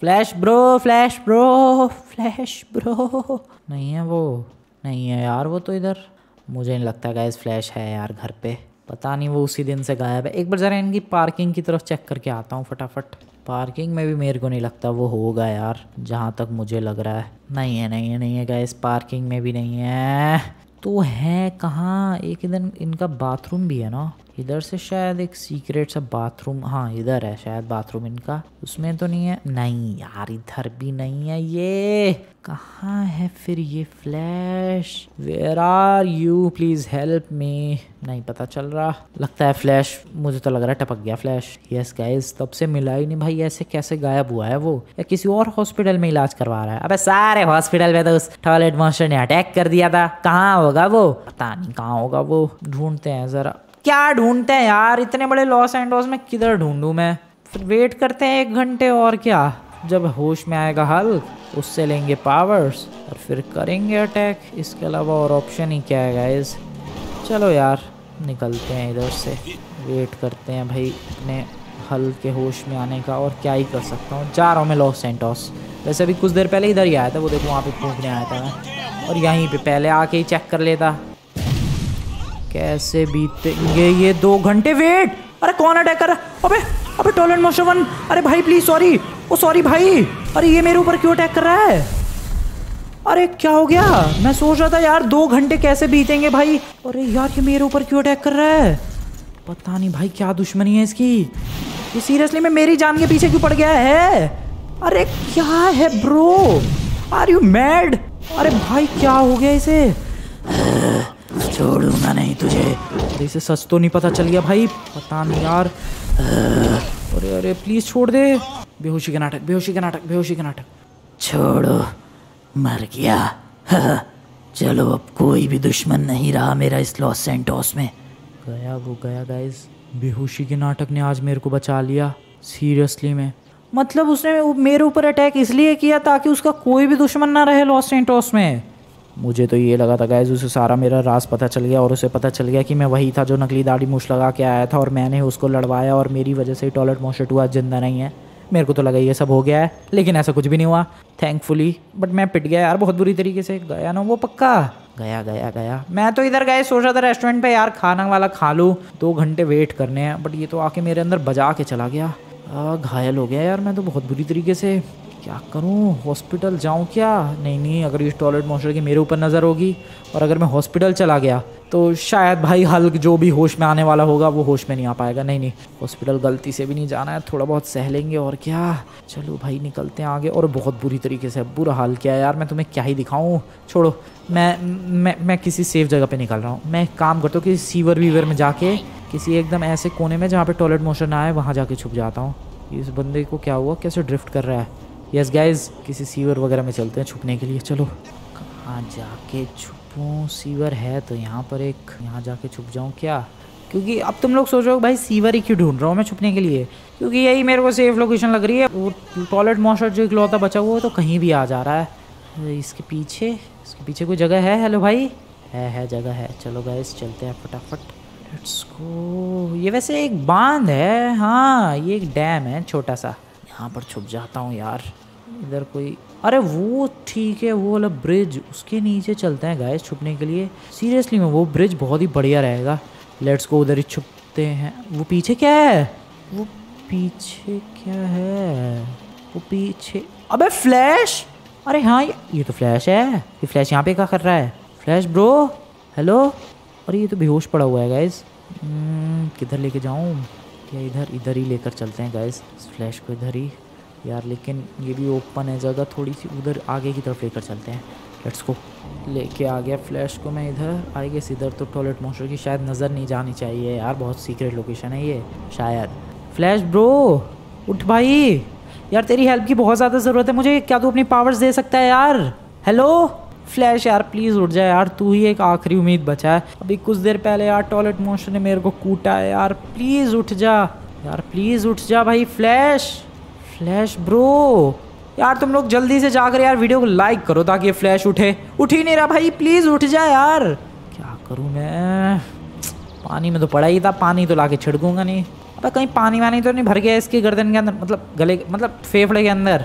Flash bro Flash bro Flash bro नहीं है वो, नहीं है यार वो तो इधर। मुझे नहीं लगता गैस फ्लैश है यार घर पे। पता नहीं वो उसी दिन से गायब है। एक बार ज़रा इनकी पार्किंग की तरफ़ चेक करके आता हूँ फटाफट। पार्किंग में भी मेरे को नहीं लगता वो होगा यार, जहाँ तक मुझे लग रहा है। नहीं है नहीं है नहीं है गैस पार्किंग में भी नहीं है। तो है कहाँ? एक दिन इनका बाथरूम भी है ना। इधर से शायद एक सीक्रेट सा बाथरूम हाँ इधर है, शायद बाथरूम इनका। उसमें तो नहीं है। नहीं यार, इधर भी नहीं है ये। कहाँ है फिर ये Flash where are you please help me नहीं पता चल रहा। लगता है फ्लैश मुझे तो लग रहा है टपक गया फ्लैश यस गाइस तब से मिला ही नहीं भाई। ऐसे कैसे गायब हुआ है वो? या किसी और हॉस्पिटल में इलाज करवा रहा है? अबे सारे हॉस्पिटल में तो उस टॉयलेट मॉन्स्टर ने अटैक कर दिया था। कहाँ होगा वो? पता नहीं कहाँ होगा वो। ढूंढते हैं जरा। क्या ढूंढते हैं यार? इतने बड़े लॉस एंडोस में किधर ढूंढूं मैं? फिर वेट करते हैं एक घंटे और क्या? जब होश में आएगा हल, उससे लेंगे पावर्स और फिर करेंगे अटैक इसके अलावा और ऑप्शन ही क्या है गाइज़ चलो यार, निकलते हैं इधर से। वेट करते हैं भाई अपने हल के होश में आने का। और क्या ही कर सकता हूँ? जा रहा हूँ मैं लॉस सेंटोस वैसे अभी कुछ देर पहले इधर ही आया था, वो देखो वहाँ पे फूकने आया था मैं। और यहीं पे पहले आके ही चेक कर लेता। कैसे बीतेंगे ये दो घंटे? वेट! अरे कौन अटैक कर अबे अबे टॉयलेट मोशन वन अरे भाई प्लीज़ सॉरी ओ सॉरी भाई! अरे ये मेरे ऊपर क्यों अटैक कर रहा है? अरे क्या हो गया? मैं सोच रहा था, यार, दो घंटे कैसे बीतेंगे भाई? अरे यार, ये मेरे ऊपर क्यों अटैक कर रहा है? पता नहीं भाई, क्या दुश्मनी है इसकी? ये सीरियसली में मेरी जान के पीछे क्यों पड़ गया है? अरे क्या है ब्रो आर यू मैड अरे भाई, क्या हो गया इसे? छोड़ूँगा नहीं तुझे। अरे इसे सच तो नहीं पता चल गया भाई। पता नहीं यार। अरे अरे प्लीज़ छोड़ दे। बेहोशी का नाटक बेहोशी का नाटक बेहोशी का नाटक। छोड़ो मर गया। चलो अब कोई भी दुश्मन नहीं रहा मेरा इस लॉस सेंटोस में। गया वो गया गाइस बेहोशी के नाटक ने आज मेरे को बचा लिया सीरियसली में। मतलब उसने मेरे ऊपर अटैक इसलिए किया ताकि उसका कोई भी दुश्मन ना रहे लॉस सेंटोस में। मुझे तो ये लगा था गैस उसे सारा मेरा राज पता चल गया और उसे पता चल गया कि मैं वही था जो नकली दाढ़ी मूछ लगा के आया था और मैंने उसको लड़वाया और मेरी वजह से टॉयलेट मोशट हुआ, ज़िंदा नहीं है। मेरे को तो लगा ये सब हो गया है, लेकिन ऐसा कुछ भी नहीं हुआ थैंकफुली बट मैं पिट गया यार बहुत बुरी तरीके से। गया ना वो पक्का? गया गया गया। मैं तो इधर गए सोच रहा था रेस्टोरेंट पे, यार, खाना वाला खा लूँ, दो घंटे वेट करने हैं। बट ये तो आके मेरे अंदर बजा के चला गया। घायल हो गया यार मैं तो बहुत बुरी तरीके से। क्या करूँ? हॉस्पिटल जाऊँ क्या? नहीं नहीं, अगर इस टॉयलेट मॉन्स्टर की मेरे ऊपर नज़र होगी और अगर मैं हॉस्पिटल चला गया तो शायद भाई हल्क जो भी होश में आने वाला होगा, वो होश में नहीं आ पाएगा। नहीं नहीं हॉस्पिटल गलती से भी नहीं जाना है, थोड़ा बहुत सह लेंगे और क्या? चलो भाई, निकलते हैं आगे और बहुत बुरी तरीके से, बुरा हाल क्या है यार, मैं तुम्हें क्या ही दिखाऊँ? छोड़ो, मैं मैं मैं किसी सेफ़ जगह पर निकल रहा हूँ। मैं काम करता हूँ किसी सीवर वीवर में जाके किसी एकदम ऐसे कोने में जहाँ पर टॉयलेट मोशन आए, वहाँ जाके छुप जाता हूँ। इस बंदे को क्या हुआ? कैसे ड्रिफ्ट कर रहा है? यस गाइज़ किसी सीवर वगैरह में चलते हैं छुपने के लिए। चलो, कहाँ जाके छुपूँ? सीवर है तो यहाँ पर एक, यहाँ जाके छुप जाऊँ क्या? क्योंकि अब तुम लोग सोच रहे हो, भाई, सीवर ही क्यों ढूंढ रहा हूँ मैं छुपने के लिए? क्योंकि यही मेरे को सेफ़ लोकेशन लग रही है। वो टॉयलेट मॉस्टर जो इकलौता बचा हुआ है तो कहीं भी आ जा रहा है। इसके पीछे इसके पीछे कोई जगह है? हेलो भाई। है है, जगह है। चलो गैस चलते हैं फटाफट। लेट्स गो ये वैसे एक बाँध है। हाँ ये एक डैम है, छोटा सा। यहाँ पर छुप जाता हूँ यार। इधर कोई अरे वो ठीक है वो वाला ब्रिज उसके नीचे चलते हैं गाइस छुपने के लिए। सीरियसली में वो ब्रिज बहुत ही बढ़िया रहेगा। लेट्स को उधर ही छुपते हैं। वो पीछे क्या है? वो पीछे क्या है? वो पीछे अबे फ्लैश अरे हाँ ये तो फ्लैश है। ये फ्लैश यहाँ पे क्या कर रहा है? फ्लैश ब्रो हेलो अरे ये तो बेहोश पड़ा हुआ है गाइस हम्म, किधर लेके जाऊँ? क्या इधर इधर ही लेकर चलते हैं गाइस फ्लैश को इधर ही। यार, लेकिन ये भी ओपन है जगह थोड़ी सी उधर आगे की तरफ़ लेकर चलते हैं। लेट्स को लेके आ गया फ्लैश को मैं इधर। आई गेस इधर तो टॉयलेट मोस्टर की शायद नज़र नहीं जानी चाहिए यार, बहुत सीक्रेट लोकेशन है ये, शायद। फ्लैश ब्रो उठ भाई। यार, तेरी हेल्प की बहुत ज़्यादा ज़रूरत है। मुझे क्या तू अपनी पावर्स दे सकता है यार? हेलो फ्लैश यार प्लीज़ उठ जाए यार, तू ही एक आखिरी उम्मीद बचा है। अभी कुछ देर पहले यार टॉयलेट मोशन ने मेरे को कूटा है यार। प्लीज़ उठ जा। यार प्लीज़ उठ जा भाई फ्लैश फ्लैश ब्रो यार, तुम लोग जल्दी से जाकर यार वीडियो को लाइक करो ताकि ये फ्लैश उठे। उठ ही नहीं रहा भाई प्लीज़ उठ जा यार। क्या करूँ मैं? पानी में तो पड़ा ही था, पानी तो ला के छिड़कूँगा नहीं। अब कहीं पानी वानी तो नहीं भर गया इसके गर्दन के अंदर मतलब गले मतलब फेफड़े के अंदर।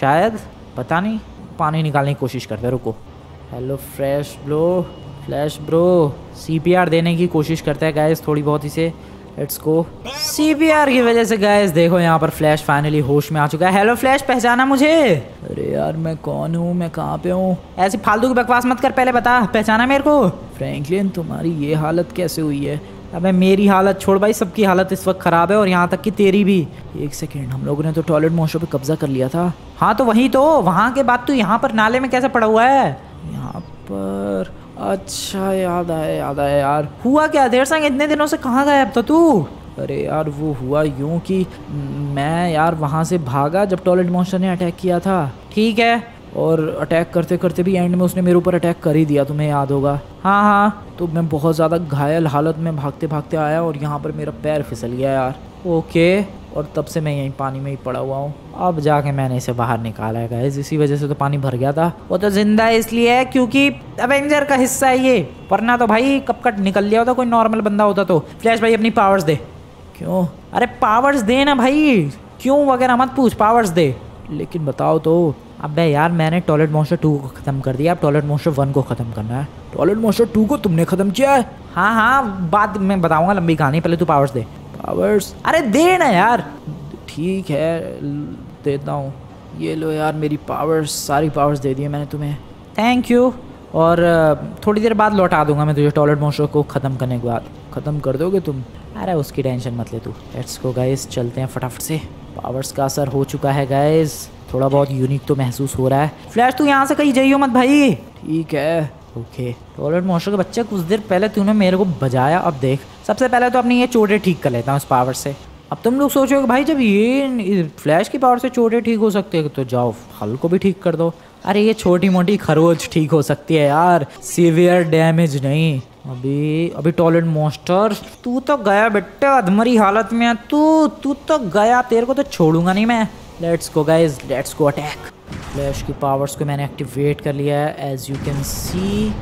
शायद, पता नहीं। पानी निकालने की कोशिश करते रुको। Hello fresh bro Flash bro CPR देने की कोशिश करता है गैस थोड़ी बहुत इसे. लेट्स गो सीपीआर की वजह से गैस देखो यहाँ पर फ्लैश फाइनली होश में आ चुका है. हेलो फ्लैश पहचाना मुझे? अरे यार, मैं कौन हूँ? मैं कहाँ पे हूँ? ऐसी फालतू की बकवास मत कर, पहले बता. पहचाना मेरे को? फ्रैंकलिन तुम्हारी ये हालत कैसे हुई है? अबे, मेरी हालत छोड़ भाई, सबकी हालत इस वक्त ख़राब है और यहाँ तक कि तेरी भी. एक सेकेंड हम लोगों ने तो टॉयलेट मोशो पे कब्जा कर लिया था. हाँ तो वही तो. वहाँ के बाद तू यहाँ पर नाले में कैसे पड़ा हुआ है? यहाँ पर। अच्छा याद आया याद आया यार। हुआ क्या? देर संग इतने दिनों से कहाँ अब तो तू? अरे यार, वो हुआ यूँ कि मैं यार वहाँ से भागा जब टॉयलेट मॉन्स्टर ने अटैक किया था। ठीक है। और अटैक करते करते भी एंड में उसने मेरे ऊपर अटैक कर ही दिया, तुम्हें याद होगा। हाँ हाँ। तो मैं बहुत ज़्यादा घायल हालत में भागते भागते आया और यहाँ पर मेरा पैर फिसल गया यार। ओके। और तब से मैं यहीं पानी में ही पड़ा हुआ हूँ। अब जाके मैंने इसे बाहर निकाला है गाइस इसी वजह से तो पानी भर गया था। वो तो ज़िंदा इसलिए है क्योंकि अवेंजर का हिस्सा है ये। वरना तो भाई, कब कट निकल लिया होता, कोई नॉर्मल बंदा होता तो। फ्लैश भाई, अपनी पावर्स दे। क्यों? अरे पावर्स दे ना भाई। क्यों वगैरह मत पूछ पावर्स दे। लेकिन बताओ तो अब यार, मैंने टॉयलेट मोस्टर टू को ख़त्म कर दिया। अब टॉयलेट मोस्टर वन को ख़त्म करना है। टॉयलेट मोस्टर टू को तुमने ख़त्म किया है? हाँ हाँ बात मैं बताऊँगा लंबी कहानी, पहले तू पावर्स दे। पावर्स अरे दे ना यार। ठीक है, देता हूँ। ये लो यार, मेरी पावर्स सारी पावर्स दे दी मैंने तुम्हें। थैंक यू और थोड़ी देर बाद लौटा दूँगा मैं तुझे टॉयलेट मोस्टर को ख़त्म करने के बाद। ख़त्म कर दोगे तुम? अरे उसकी टेंशन मत ले तू। लेट्स को गाइस चलते हैं फटाफट से। पावर्स का असर हो चुका है गाइस थोड़ा बहुत यूनिक तो महसूस हो रहा है। फ्लैश तू यहाँ से कहीं जाइयो मत भाई। ठीक है। ओके टॉयलेट मोस्टर के बच्चे कुछ देर पहले तूने मेरे को बजाया। अब देख सबसे पहले तो अपनी ये चोटें ठीक कर लेता हूँ उस पावर से। अब तुम लोग सोचोगे भाई जब ये फ्लैश की पावर से चोटें ठीक हो सकती है तो जाओ, हल को भी ठीक कर दो। अरे ये छोटी मोटी खरोच ठीक हो सकती है यार सीवियर डैमेज नहीं। अभी अभी टॉयलेट मॉन्स्टर तू तो गया बेटा, अधमरी हालत में है तू तू तो गया, तेरे को तो छोड़ूँगा नहीं मैं। Let's go guys let's go attack Flash की पावर्स को मैंने एक्टिवेट कर लिया है as you can see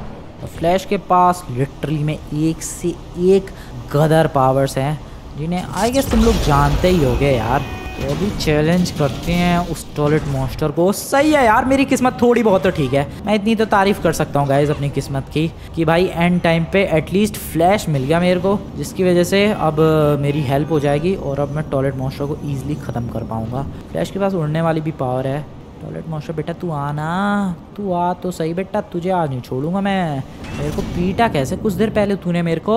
Flash के पास लिटरली में एक से एक गदर पावर्स हैं, जिन्हें आई गेस तुम लोग जानते ही होगे यार। तो अभी चैलेंज करते हैं उस टॉयलेट मॉन्स्टर को। सही है यार, मेरी किस्मत थोड़ी बहुत तो ठीक है। मैं इतनी तो तारीफ़ कर सकता हूँ गाइज़ अपनी किस्मत की, कि भाई एंड टाइम पे एटलीस्ट फ्लैश मिल गया मेरे को, जिसकी वजह से अब मेरी हेल्प हो जाएगी और अब मैं टॉयलेट मॉन्स्टर को ईजिली ख़त्म कर पाऊँगा। फ्लैश के पास उड़ने वाली भी पावर है। टॉयलेट मॉन्स्टर बेटा तू आना तू आ तो सही बेटा तुझे आज नहीं छोड़ूँगा मैं। मेरे को पीटा कैसे? कुछ देर पहले तूने मेरे को।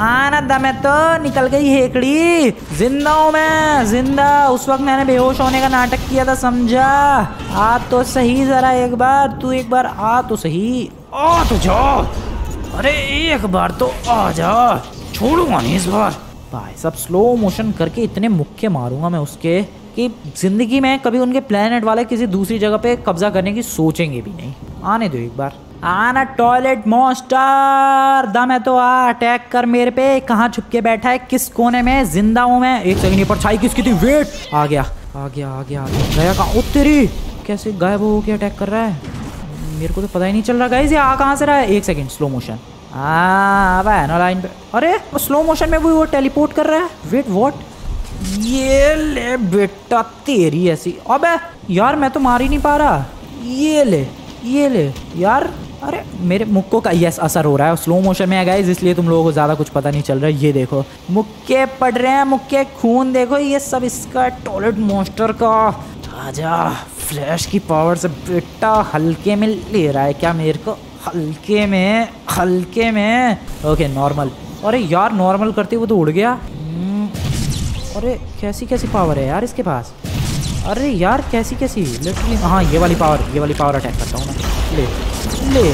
आना दम है तो निकल गई हेकड़ी। ज़िंदा हूँ मैं ज़िंदा। उस वक्त मैंने बेहोश होने का नाटक किया था समझा? आ तो सही जरा एक बार तू एक बार आ तो सही। आ तो जा। अरे एक बार तो आ जा। छोड़ूँगा नहीं इस बार। भाई सब स्लो मोशन करके इतने मुक्के मारूँगा मैं उसके। कि ज़िंदगी में कभी उनके प्लेनेट वाले किसी दूसरी जगह पे कब्जा करने की सोचेंगे भी नहीं। आने दो एक बार। आना टॉयलेट मॉन्स्टर दम है तो आ अटैक कर मेरे पे। कहाँ छुप के बैठा है? किस कोने में? ज़िंदा हूँ मैं। एक सेकंड परछाई किसकी थी? वेट आ गया आ गया आ गया आ गया। गया कहाँ? तेरी! कैसे गायब हो के अटैक कर रहा है? मेरे को तो पता ही नहीं चल रहा। गाइज़ ये आ कहाँ से रहा है? एक सेकंड स्लो मोशन अब है ना लाइन पे। अरे स्लो मोशन में भी वो टेलीपोर्ट कर रहा है। वेट व्हाट ये ले बेटा, तेरी ऐसी। अबे, यार, मैं तो मार ही नहीं पा रहा। ये ले ये ले, यार। अरे, मेरे मुक्को का यस असर हो रहा है। स्लो मोशन में है इसलिए तुम लोगों को ज़्यादा कुछ पता नहीं चल रहा। है ये देखो, मुक्के पड़ रहे हैं, मुक्के खून देखो। ये सब इसका टॉयलेट मोस्टर का आजा फ्लैश की पावर से बेटा हल्के में ले रहा है क्या मेरे को? हल्के में हल्के में। ओके नॉर्मल अरे यार नॉर्मल करते हुए तो उड़ गया। अरे, कैसी कैसी पावर है यार इसके पास? अरे यार, कैसी कैसी? लिटरली हाँ ये वाली पावर ये वाली पावर अटैक करता हूँ मैं। ले ले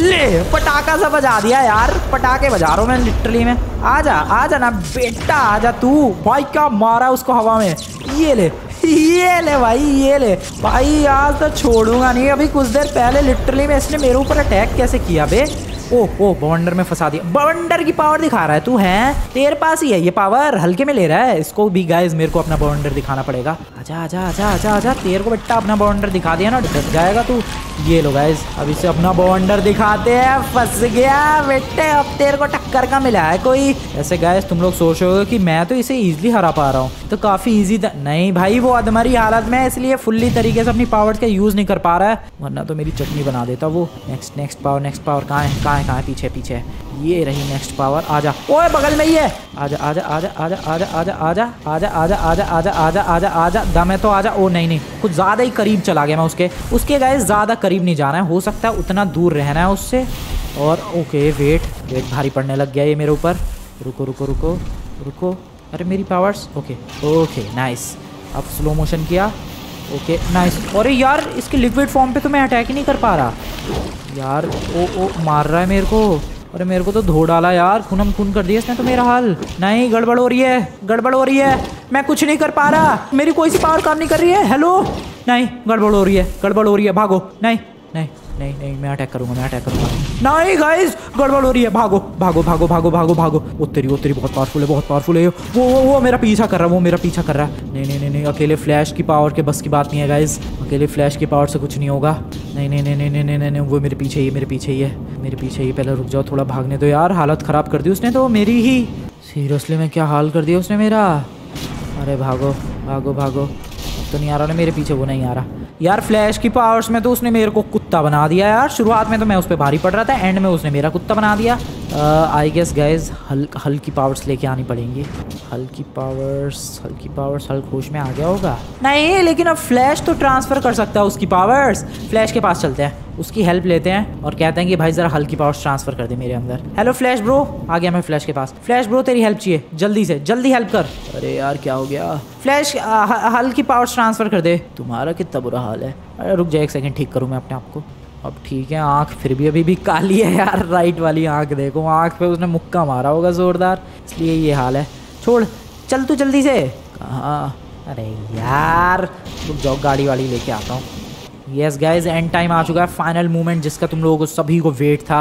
ले, पटाखा सा बजा दिया यार, पटाखे बजा रहा हूँ मैं लिटरली में। आ जा आ जा ना बेटा आ जा तू। भाई, क्या मारा उसको हवा में? ये ले ये ले भाई, ये ले। भाई, आज तो छोड़ूँगा नहीं, अभी कुछ देर पहले लिटरली में इसने मेरे ऊपर अटैक कैसे किया बे? ओ ओ बवंडर में फंसा दिया। बवंडर की पावर दिखा रहा है, तू है? तेरे पास ही है ये पावर हल्के में ले रहा है। इसको भी गाइस मेरे को अपना बवंडर दिखाना पड़ेगा। आजा आजा आजा आजा आजा, तेरे को बेटा अपना बवंडर दिखा दिया ना, डर जाएगा तू। ये लो गाइस अब इसे अपना बवंडर दिखाते हैं। फंस गया बेटे, अब तेरे को टक्कर का मिला है कोई। ऐसे गाइस तुम लोग सोच रहे हो कि मैं तो इसे इजिली हरा पा रहा हूँ। तो काफ़ी इजी था। नहीं भाई, वो अधमरी हालत में इसलिए फुल्ली तरीके से अपनी पावर का यूज़ नहीं कर पा रहा है। वरना तो मेरी चटनी बना देता वो। Next next power next power कहाँ है, कहाँ है कहाँ है पीछे पीछे ये रही नेक्स्ट पावर आजा ओए बगल में ही है आजा आजा आजा आजा आजा आजा आजा आजा आजा आजा आजा आजा आजा आजा दम है तो आजा ओ नहीं नहीं कुछ ज़्यादा ही करीब चला गया मैं उसके उसके गए ज़्यादा करीब नहीं जाना है हो सकता है उतना दूर रहना है उससे और ओके वेट वेट भारी पड़ने लग गया ये मेरे ऊपर रुको रुको रुको रुको अरे मेरी पावर्स ओके ओके नाइस अब स्लो मोशन किया ओके नाइस अरे यार इसके लिक्विड फॉर्म पे तो मैं अटैक ही नहीं कर पा रहा यार, ओ ओ, मार रहा है मेरे को। अरे मेरे को तो धो डाला यार खूनम खून कर दिया इसने तो मेरा हाल। नहीं, गड़बड़ हो रही है, गड़बड़ हो रही है। मैं कुछ नहीं कर पा रहा, मेरी कोई सी पावर काम नहीं कर रही है। हेलो नहीं, गड़बड़ हो रही है, गड़बड़ हो रही है, भागो। नहीं नहीं। नहीं नहीं मैं अटैक करूँगा मैं अटैक करूँगा नहीं गाइस गड़बड़ हो रही है भागो भागो भागो भागो भागो भागो वो तेरी वो तेरी बहुत पावरफुल है बहुत पावरफुल है वो वो वो मेरा पीछा कर रहा है वो मेरा पीछा कर रहा है नहीं नहीं नहीं नहीं अकेले फ्लैश की पावर के बस की बात नहीं है गाइस अकेले फ्लैश की पावर से कुछ नहीं होगा नहीं नहीं नहीं नहीं नहीं नहीं नहीं वो मेरे पीछे ही मेरे पीछे ही है मेरे पीछे ही पहले रुक जाओ थोड़ा भागने दो यार हालत ख़राब कर दी उसने तो मेरी ही सीरियसली में क्या हाल कर दिया उसने मेरा अरे भागो भागो भागो तो नहीं आ रहा, ना मेरे पीछे वो नहीं आ रहा। यार फ्लैश की पावर्स में तो उसने मेरे को कुत्ता बना दिया यार। शुरुआत में तो मैं उस पर भारी पड़ रहा था एंड में उसने मेरा कुत्ता बना दिया। आई गेस गैस हल हल्की पावर्स लेके आनी पड़ेंगी। हल्की पावर्स हल्की पावर्स हल्क होश में आ गया होगा। नहीं लेकिन अब फ्लैश तो ट्रांसफ़र कर सकता है उसकी पावर्स फ्लैश के पास चलते हैं। उसकी हेल्प लेते हैं और कहते हैं कि भाई ज़रा हल्की पावर्स ट्रांसफ़र कर दे मेरे अंदर। हेलो फ्लैश ब्रो आ गया मैं फ्लैश के पास। फ्लैश ब्रो तेरी हेल्प चाहिए। जल्दी से जल्दी हेल्प कर। अरे यार क्या हो गया? फ्लैश हल्की पावर्स ट्रांसफ़र कर दे। तुम्हारा कितना बुरा हाल है। अरे रुक जाए एक सेकंड ठीक करूँ मैं अपने आप को। अब ठीक है, आँख फिर भी अभी भी काली है यार राइट वाली आँख देखो। आँख पे उसने मुक्का मारा होगा ज़ोरदार, इसलिए ये हाल है। छोड़, चल तू जल्दी से। कहाँ? अरे यार, रुक जाओ, गाड़ी वाड़ी लेके आता हूँ। यस गाइज़ एंड टाइम आ चुका है फाइनल मूवमेंट जिसका तुम लोगों को, सभी को वेट था।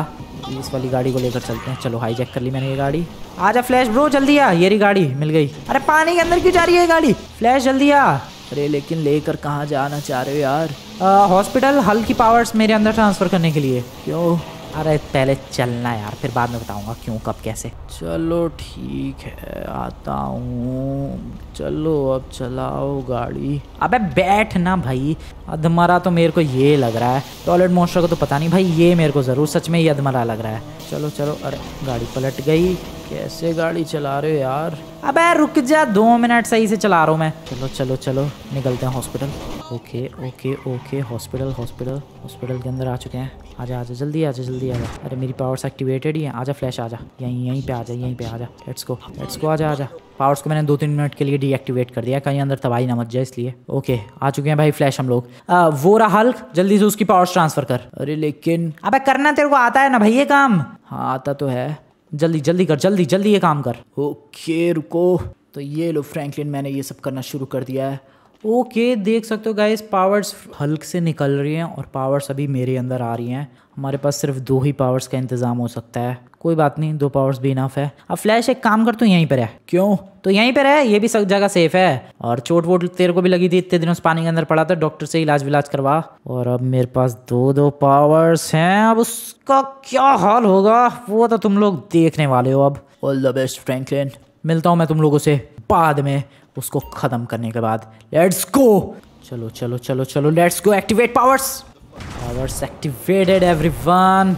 इस वाली गाड़ी को लेकर चलते हैं। चलो हाईजैक कर ली मैंने ये गाड़ी। आ आजा फ्लैश ब्रो जल्दी आ। ये रही गाड़ी, मिल गई। अरे पानी के अंदर क्यों जा रही है गाड़ी? फ्लैश जल्दी आ। अरे, लेकिन लेकर कहाँ जाना चाह रहे हो यार? हॉस्पिटल हल्की पावर्स मेरे अंदर ट्रांसफ़र करने के लिए। क्यों? अरे पहले चलना यार फिर बाद में बताऊँगा क्यों कब कैसे। चलो ठीक है आता हूँ। चलो अब चलाओ गाड़ी। अबे बैठ ना भाई। अधमरा तो मेरे को ये लग रहा है। टॉयलेट मोस्टर को तो पता नहीं भाई ये मेरे को ज़रूर सच में ये अधमरा लग रहा है। चलो चलो अरे गाड़ी पलट गई। कैसे गाड़ी चला रहे हो यार? अबे रुक जा दो मिनट सही से चला रहा हूँ मैं। चलो चलो चलो निकलते हैं hospital okay okay okay hospital hospital hospital के अंदर आ चुके हैं। आजा आजा जल्दी आजा जल्दी आजा। अरे मेरी पावर्स एक्टिवेटेड ही है। आजा फ्लैश आजा। यहीं यहीं पे आजा यहीं पे आजा। लेट्स गो लेट्स गो आजा आजा। पावर्स को मैंने दो तीन मिनट के लिए डीएक्टिवेट कर दिया कहीं अंदर तबाही ना मच जाए इसलिए। ओके आ चुके हैं भाई फ्लैश हम लोग। आ, वो रहा हल्क जल्दी से उसकी पावर्स ट्रांसफ़र कर। अरे लेकिन अबे करना तेरे को आता है ना भाई ये काम? हाँ आता तो है। जल्दी जल्दी कर जल्दी जल्दी ये काम कर। ओके रुको। तो ये लो फ्रैंकलिन मैंने ये सब करना शुरू कर दिया है। ओके देख सकते हो गाइस पावर्स हल्क से निकल रही हैं और पावर्स अभी मेरे अंदर आ रही हैं। हमारे पास सिर्फ़ दो ही पावर्स का इंतज़ाम हो सकता है। कोई बात नहीं दो पावर्स भी इनफ है। अब फ्लैश एक काम कर तो यहीं पर है क्यों? तो यहीं पर है ये भी सब जगह सेफ़ है। और चोट वोट तेरे को भी लगी थी इतने दिनों से पानी के अंदर पड़ा था डॉक्टर से इलाज विलाज करवा। और अब मेरे पास दो दो पावर्स हैं अब उसका क्या हाल होगा? वो तो तुम लोग देखने वाले हो अब। ऑल द बेस्ट फ्रैंकलिन मिलता हूँ मैं तुम लोगों से बाद में उसको ख़त्म करने के बाद। लेट्स गो चलो चलो चलो चलो let's go activate powers powers activated everyone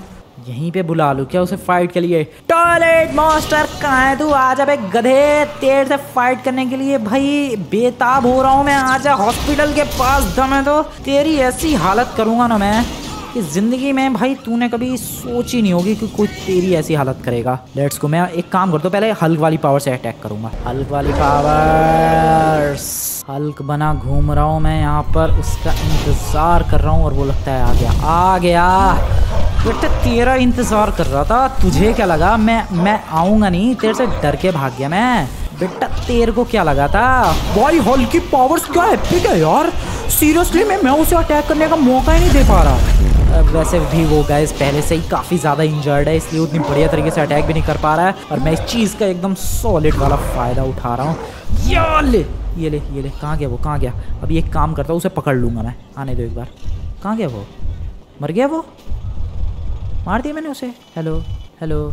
यहीं पे बुला लू। क्या उसे फाइट के लिए? टॉयलेट मास्टर कहा है तू? आ जा गधे तेर से फाइट करने के लिए भाई बेताब हो रहा हूँ मैं। आ जा हॉस्पिटल के पास दम है तो तेरी ऐसी हालत करूँगा ना मैं। कि ज़िंदगी में भाई तूने कभी सोच ही नहीं होगी कि कोई तेरी ऐसी हालत करेगा। लेट्स को मैं एक काम करता हूँ, पहले हल्क वाली पावर से अटैक करूँगा। हल्क वाली पावर हल्क बना घूम रहा हूँ मैं यहाँ पर। उसका इंतज़ार कर रहा हूँ और वो लगता है आ गया। आ गया। बेटा, तेरा इंतज़ार कर रहा था। तुझे क्या लगा? मैं मैं आऊँगा नहीं। तेरे से डर के भाग गया मैं। बेटा, तेरे को क्या लगा था? भाई हल्क पावर्स क्या है यार। सीरियसली मैं मैं उसे अटैक करने का मौका ही नहीं दे पा रहा। वैसे भी वो गैस पहले से ही काफ़ी ज़्यादा इंजर्ड है, इसलिए उतनी बढ़िया तरीके से अटैक भी नहीं कर पा रहा है। और मैं इस चीज़ का एकदम सॉलिड वाला फ़ायदा उठा रहा हूँ। ले, ये ले ये ले। कहाँ गया वो? कहाँ गया? अभी एक काम करता हूँ, उसे पकड़ लूँगा मैं। आने दो एक बार। कहाँ गया वो? मर गया वो? मार दिया मैंने उसे। हेलो हेलो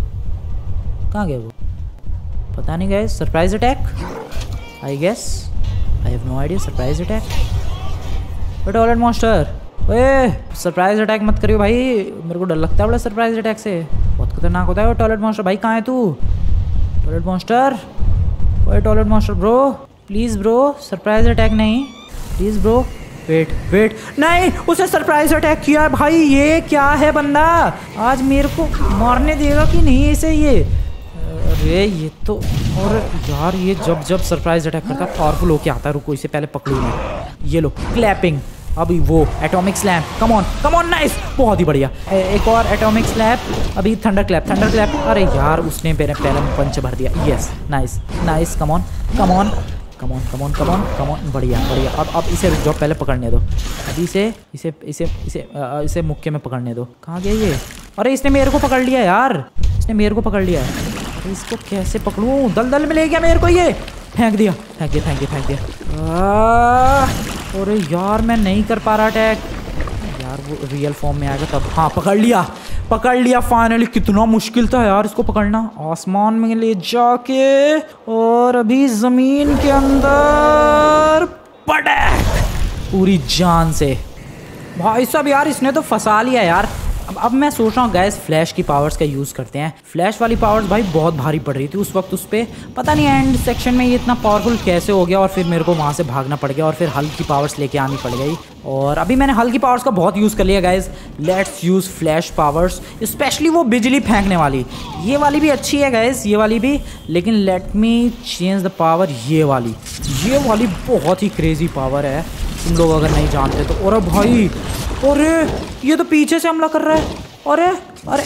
कहाँ गया वो? पता नहीं गए surprise attack I guess I have no idea surprise attack but all and monster ओए सरप्राइज़ अटैक मत करियो भाई। मेरे को डर लगता है बड़ा सरप्राइज़ अटैक से। बहुत खतरनाक होता है वो टॉयलेट मॉन्स्टर भाई, कहाँ है तू? टॉयलेट मॉन्स्टर ओए toilet monster bro please bro surprise attack नहीं। प्लीज़ ब्रो वेट वेट नहीं उसे सरप्राइज़ अटैक किया भाई। ये क्या है बंदा? आज मेरे को मारने देगा कि नहीं इसे ये? अरे, ये तो और यार, ये जब जब सरप्राइज़ अटैक करता है पावरफुल होके आता है। रुको, इसे पहले पकड़ू। ये लो क्लैपिंग अभी वो atomic slam come on come on nice बहुत ही बढ़िया। एक और एटॉमिक स्लैप अभी थंडर क्लैप थंडर क्लैप अरे यार, उसने मेरे पहले पंच भर दिया। Yes nice nice come on come on come on come on come on come on बढ़िया बढ़िया। अब अब इसे जो पहले पकड़ने दो। अभी इसे इसे इसे इसे इसे मुक्के में पकड़ने दो। कहाँ गया ये? अरे इसने मेरे को पकड़ लिया यार, इसने मेरे को पकड़ लिया। अरे इसको कैसे पकड़ूँ? दल दल में ले गया मेरे को ये। फेंक दिया फेंक दिया फेंक दिया फेंक दिया। अरे यार, मैं नहीं कर पा रहा अटैक यार, वो रियल फॉर्म में आएगा तब। हाँ पकड़ लिया पकड़ लिया फाइनली कितना मुश्किल था यार इसको पकड़ना। आसमान में ले जाके और अभी ज़मीन के अंदर पड़े। पूरी जान से। भाई साहब, यार, इसने तो फंसा लिया यार। अब अब मैं सोच रहा हूँ गैस फ्लैश की पावर्स का यूज़ करते हैं। फ्लैश वाली पावर्स भाई बहुत भारी पड़ रही थी उस वक्त उस पर पता नहीं एंड सेक्शन में ये इतना पावरफुल कैसे हो गया और फिर मेरे को वहाँ से भागना पड़ गया और फिर हल्की पावर्स लेके आनी पड़ गई। और अभी मैंने हल्की पावर्स का बहुत यूज़ कर लिया guys let's use Flash powers specially वो बिजली फेंकने वाली। ये वाली भी अच्छी है गैस ये वाली भी। लेकिन let me change the power ये वाली। ये वाली बहुत ही क्रेजी पावर है। तुम लोग अगर नहीं जानते तो। और भाई, अरे, ये तो पीछे से हमला कर रहा है। अरे अरे,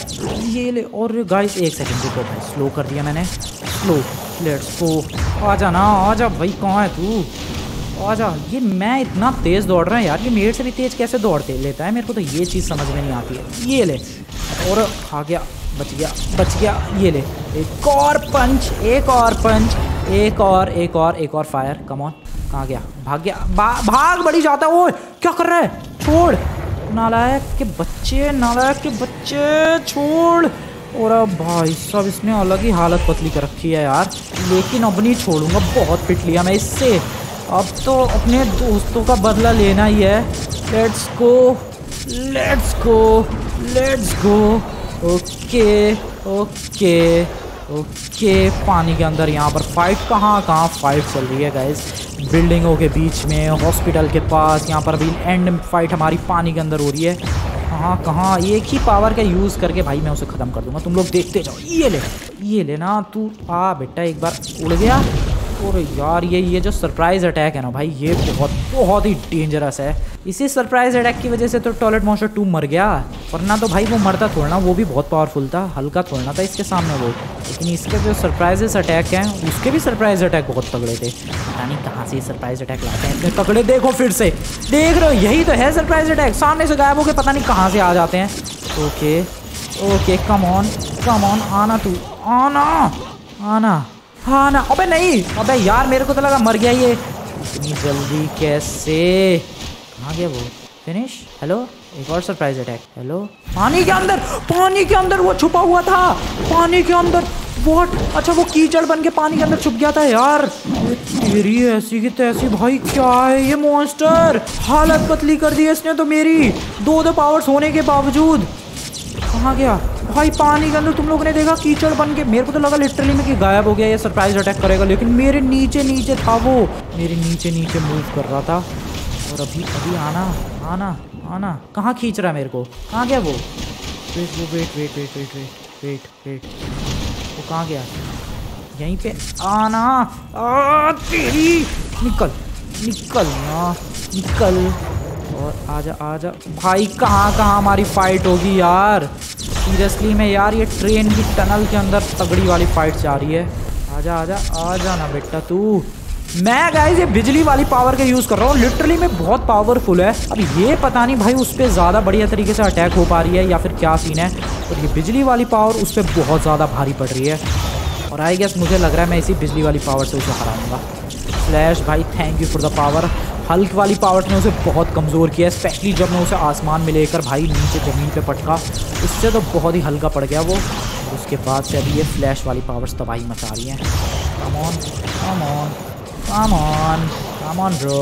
ये ले और गाइस एक सेकंड रुको भाई स्लो कर दिया मैंने। स्लो लेट्स गो आ जा ना आ जा भाई, कहाँ है तू? आ जा ये मैं इतना तेज़ दौड़ रहा है यार, ये मेरे से भी तेज़ कैसे दौड़ते? लेता है मेरे को तो ये चीज़ समझ में नहीं आती है। ये ले, और खा गया, बच गया बच गया, ये ले। एक और पंच एक और पंच एक और एक और एक और फायर कम ऑन कहाँ गया? भाग गया। भा, भाग बड़ी जाता है। वो क्या कर रहा है? छोड़। नालायक के बच्चे नालायक के बच्चे छोड़। और अब भाई साहब इसने अलग ही हालत पतली कर रखी है यार। लेकिन अब नहीं छोड़ूँगा बहुत पिट लिया मैं इससे। अब तो अपने दोस्तों का बदला लेना ही है। Let's go let's go let's go okay okay okay, पानी के अंदर यहाँ पर फाइट कहाँ कहाँ फाइट चल रही है गाइज़ बिल्डिंगों के बीच में हॉस्पिटल के पास, यहाँ पर अभी एंड फाइट हमारी पानी के अंदर हो रही है। कहाँ कहाँ? एक ही पावर का यूज़ करके भाई मैं उसे ख़त्म कर दूँगा। तुम लोग देखते जाओ। ये ले, ये लेना तू आ बेटा, एक बार उड़ गया। और यार, ये ये जो सरप्राइज़ अटैक है ना भाई, ये बहुत बहुत ही डेंजरस है। इसी सरप्राइज़ अटैक की वजह से तो टॉयलेट मॉन्स्टर टू मर गया। वरना तो भाई वो मरता थोड़ा वो भी बहुत पावरफुल था। हल्का थोड़ा था इसके सामने वो। लेकिन इसके जो सरप्राइजेस अटैक हैं, उसके भी सरप्राइज़ अटैक बहुत तगड़े थे। पता नहीं कहाँ से सरप्राइज़ अटैक लाते हैं। इतने तगड़े देखो फिर से। देख रहे हो, यही तो है सरप्राइज़ अटैक सामने से गायब होकर पता नहीं कहाँ से आ जाते हैं। Okay okay come on come on आना तू, आना आना। हाँ ना अबे नहीं, अबे यार, मेरे को तो लगा मर गया ये। इतनी जल्दी कैसे? कहाँ गया वो? फिनिश हेलो एक और सरप्राइज़ अटैक हेलो पानी के अंदर, पानी के अंदर वो छुपा हुआ था। पानी के अंदर वॉट अच्छा वो कीचड़ बन के पानी के अंदर छुप गया था यार। तेरी ऐसी की तैसी, भाई, क्या है ये मॉन्स्टर हालत पतली कर दी इसने तो मेरी। दो दो पावर्स होने के बावजूद। कहाँ गया? भाई पानी के अंदर तुम लोगों ने देखा कीचड़ बन के। मेरे को तो लगा लिटरली में कि गायब हो गया ये सरप्राइज़ अटैक करेगा लेकिन मेरे नीचे नीचे था वो। मेरे नीचे नीचे मूव कर रहा था। और अभी अभी आना आना आना। कहाँ खींच रहा है मेरे को? कहाँ गया वो? वेट वो wait wait wait wait wait wait wait वो कहाँ गया? यहीं पे आना। आ, तेरी! निकल निकल ना निकल। और आजा आजा। भाई, कहाँ कहाँ हमारी फाइट होगी यार? सीरियसली में यार, ये ट्रेन की टनल के अंदर तगड़ी वाली फाइट जा रही है। आजा आजा आजा ना बेटा तू। मैं गाइस ये बिजली वाली पावर का यूज़ कर रहा हूँ। लिटरली में बहुत पावरफुल है। अब ये पता नहीं भाई, उस पर ज़्यादा बढ़िया तरीके से अटैक हो पा रही है या फिर क्या सीन है। और ये बिजली वाली पावर उस पर बहुत ज़्यादा भारी पड़ रही है। और आई गेस मुझे लग रहा है मैं इसी बिजली वाली पावर से उसे हराऊँगा। फ्लैश भाई thank you for the power Hulk वाली पावर ने उसे बहुत कमज़ोर किया स्पेशली जब मैं उसे आसमान में लेकर, भाई, नीचे ज़मीन पे पटका। उससे तो बहुत ही हल्का पड़ गया वो। उसके बाद से अभी ये फ्लैश वाली पावर्स तबाही मचा रही हैं। Come on come on come on come on bro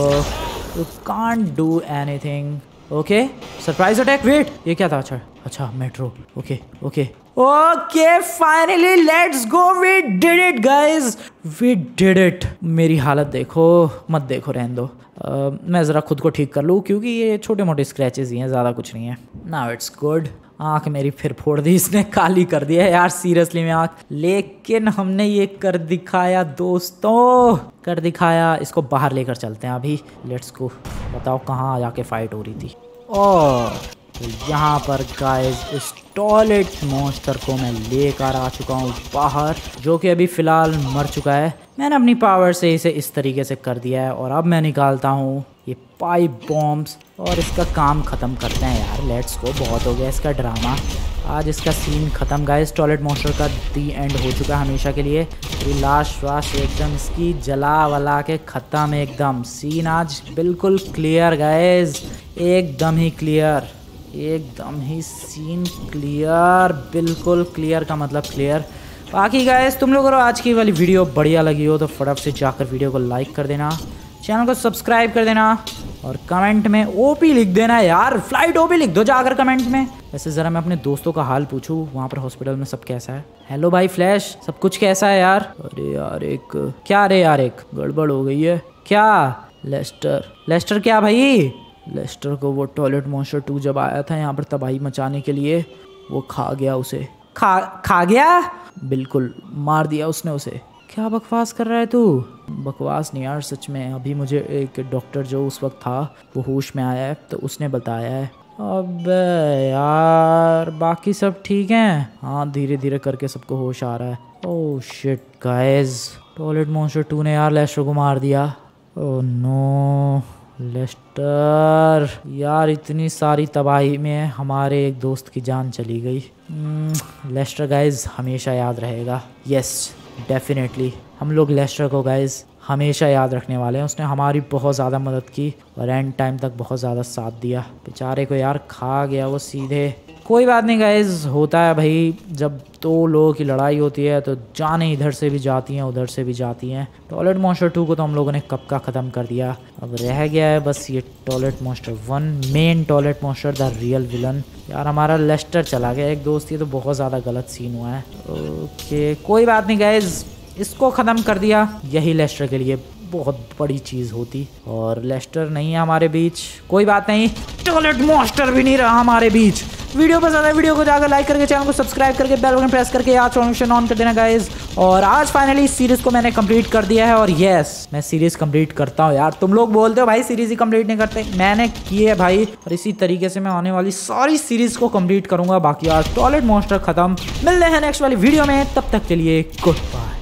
you can't do anything okay surprise attack wait ये क्या था? अच्छा अच्छा metro okay okay okay finally let's go we did it guys we did it मेरी हालत देखो मत देखो रहने दो। uh, मैं ज़रा खुद को ठीक कर लूँ क्योंकि ये छोटे मोटे स्क्रैचेस ही हैं ज़्यादा कुछ नहीं है। नाउ इट्स गुड आँख मेरी फिर फोड़ दी इसने काली कर दिया यार सीरियसली में आँख। लेकिन हमने ये कर दिखाया दोस्तों। कर दिखाया इसको बाहर लेकर चलते हैं अभी। लेट्स गो बताओ कहाँ जाके फाइट हो रही थी। और तो यहाँ पर गाइस इस टॉयलेट मॉन्स्टर को मैं लेकर आ चुका हूँ बाहर, जो कि अभी फ़िलहाल मर चुका है। मैंने अपनी पावर से इसे इस तरीके से कर दिया है, और अब मैं निकालता हूँ ये पाइप बॉम्ब्स और इसका काम ख़त्म करते हैं यार। लेट्स को बहुत हो गया इसका ड्रामा आज इसका सीन ख़त्म गाइस टॉयलेट मॉन्स्टर का दी एंड हो चुका है हमेशा के लिए। पूरी लाश वाश एकदम इसकी जला वला के ख़त्म एकदम। सीन आज बिल्कुल क्लियर गाइस एकदम ही क्लियर एकदम ही सीन क्लियर बिल्कुल क्लियर का मतलब क्लियर बाकी गाइस तुम लोग को आज की वाली वीडियो बढ़िया लगी हो तो फटाफट से जाकर वीडियो को लाइक कर देना चैनल को सब्सक्राइब कर देना, और कमेंट में ओपी लिख देना यार फ़्लाइट ओपी लिख दो जाकर कमेंट में। वैसे ज़रा मैं अपने दोस्तों का हाल पूछूँ, वहाँ पर हॉस्पिटल में सब कैसा है? हेलो भाई फ्लैश सब कुछ कैसा है यार? अरे यार, एक, क्या अरे यार, एक गड़बड़ हो गई है। क्या? लेस्टर लेस्टर क्या भाई? लेस्टर को वो टॉयलेट मॉन्स्टर टू जब आया था यहाँ पर तबाही मचाने के लिए वो खा गया उसे। खा खा गया? बिल्कुल मार दिया उसने उसे। क्या बकवास कर रहा है तू? बकवास नहीं यार सच में। अभी मुझे एक डॉक्टर जो उस वक्त था वो होश में आया है तो उसने बताया है। अबे यार बाकी सब ठीक हैं? हाँ धीरे धीरे करके सबको होश आ रहा है। ओह shit guys toilet monster two ने यार लेस्टर को मार दिया। ओह नो लेस्टर यार इतनी सारी तबाही में हमारे एक दोस्त की जान चली गई। लेस्टर hmm, गाइज़ हमेशा याद रहेगा। यस डेफिनेटली हम लोग लेस्टर को गाइज़ हमेशा याद रखने वाले हैं। उसने हमारी बहुत ज़्यादा मदद की और एंड टाइम तक बहुत ज़्यादा साथ दिया। बेचारे को यार खा गया वो सीधे। कोई बात नहीं गाइज़ होता है भाई, जब दो लोगों की लड़ाई होती है तो जाने इधर से भी जाती हैं, उधर से भी जाती हैं। टॉयलेट मॉन्स्टर टू को तो हम लोगों ने कब का ख़त्म कर दिया? अब रह गया है बस ये toilet monster one main toilet monster the real villain यार हमारा लेस्टर चला गया, एक दोस्त, ये तो बहुत ज़्यादा गलत सीन हुआ है। ओके कोई बात नहीं गाइज़ इसको ख़त्म कर दिया, यही लेस्टर के लिए बहुत बड़ी चीज़ होती। और लेस्टर नहीं है हमारे बीच, कोई बात नहीं टॉयलेट मॉन्स्टर भी नहीं रहा हमारे बीच। वीडियो पसंद है वीडियो को जाकर लाइक करके चैनल को सब्सक्राइब करके बेल बटन प्रेस करके, यार नोटिफिकेशन ऑन कर देना गाइज़ और आज फाइनली इस सीरीज़ को मैंने कंप्लीट कर दिया है, और यस मैं सीरीज़ कंप्लीट करता हूँ, यार। तुम लोग बोलते हो, भाई सीरीज़ ही कंप्लीट नहीं करते। मैंने की है, भाई, और इसी तरीके से मैं आने वाली सारी सीरीज़ को कंप्लीट करूँगा। बाकी आज टॉयलेट मॉन्स्टर खत्म। मिलते हैं नेक्स्ट वाली वीडियो में, तब तक के लिए गुड बाय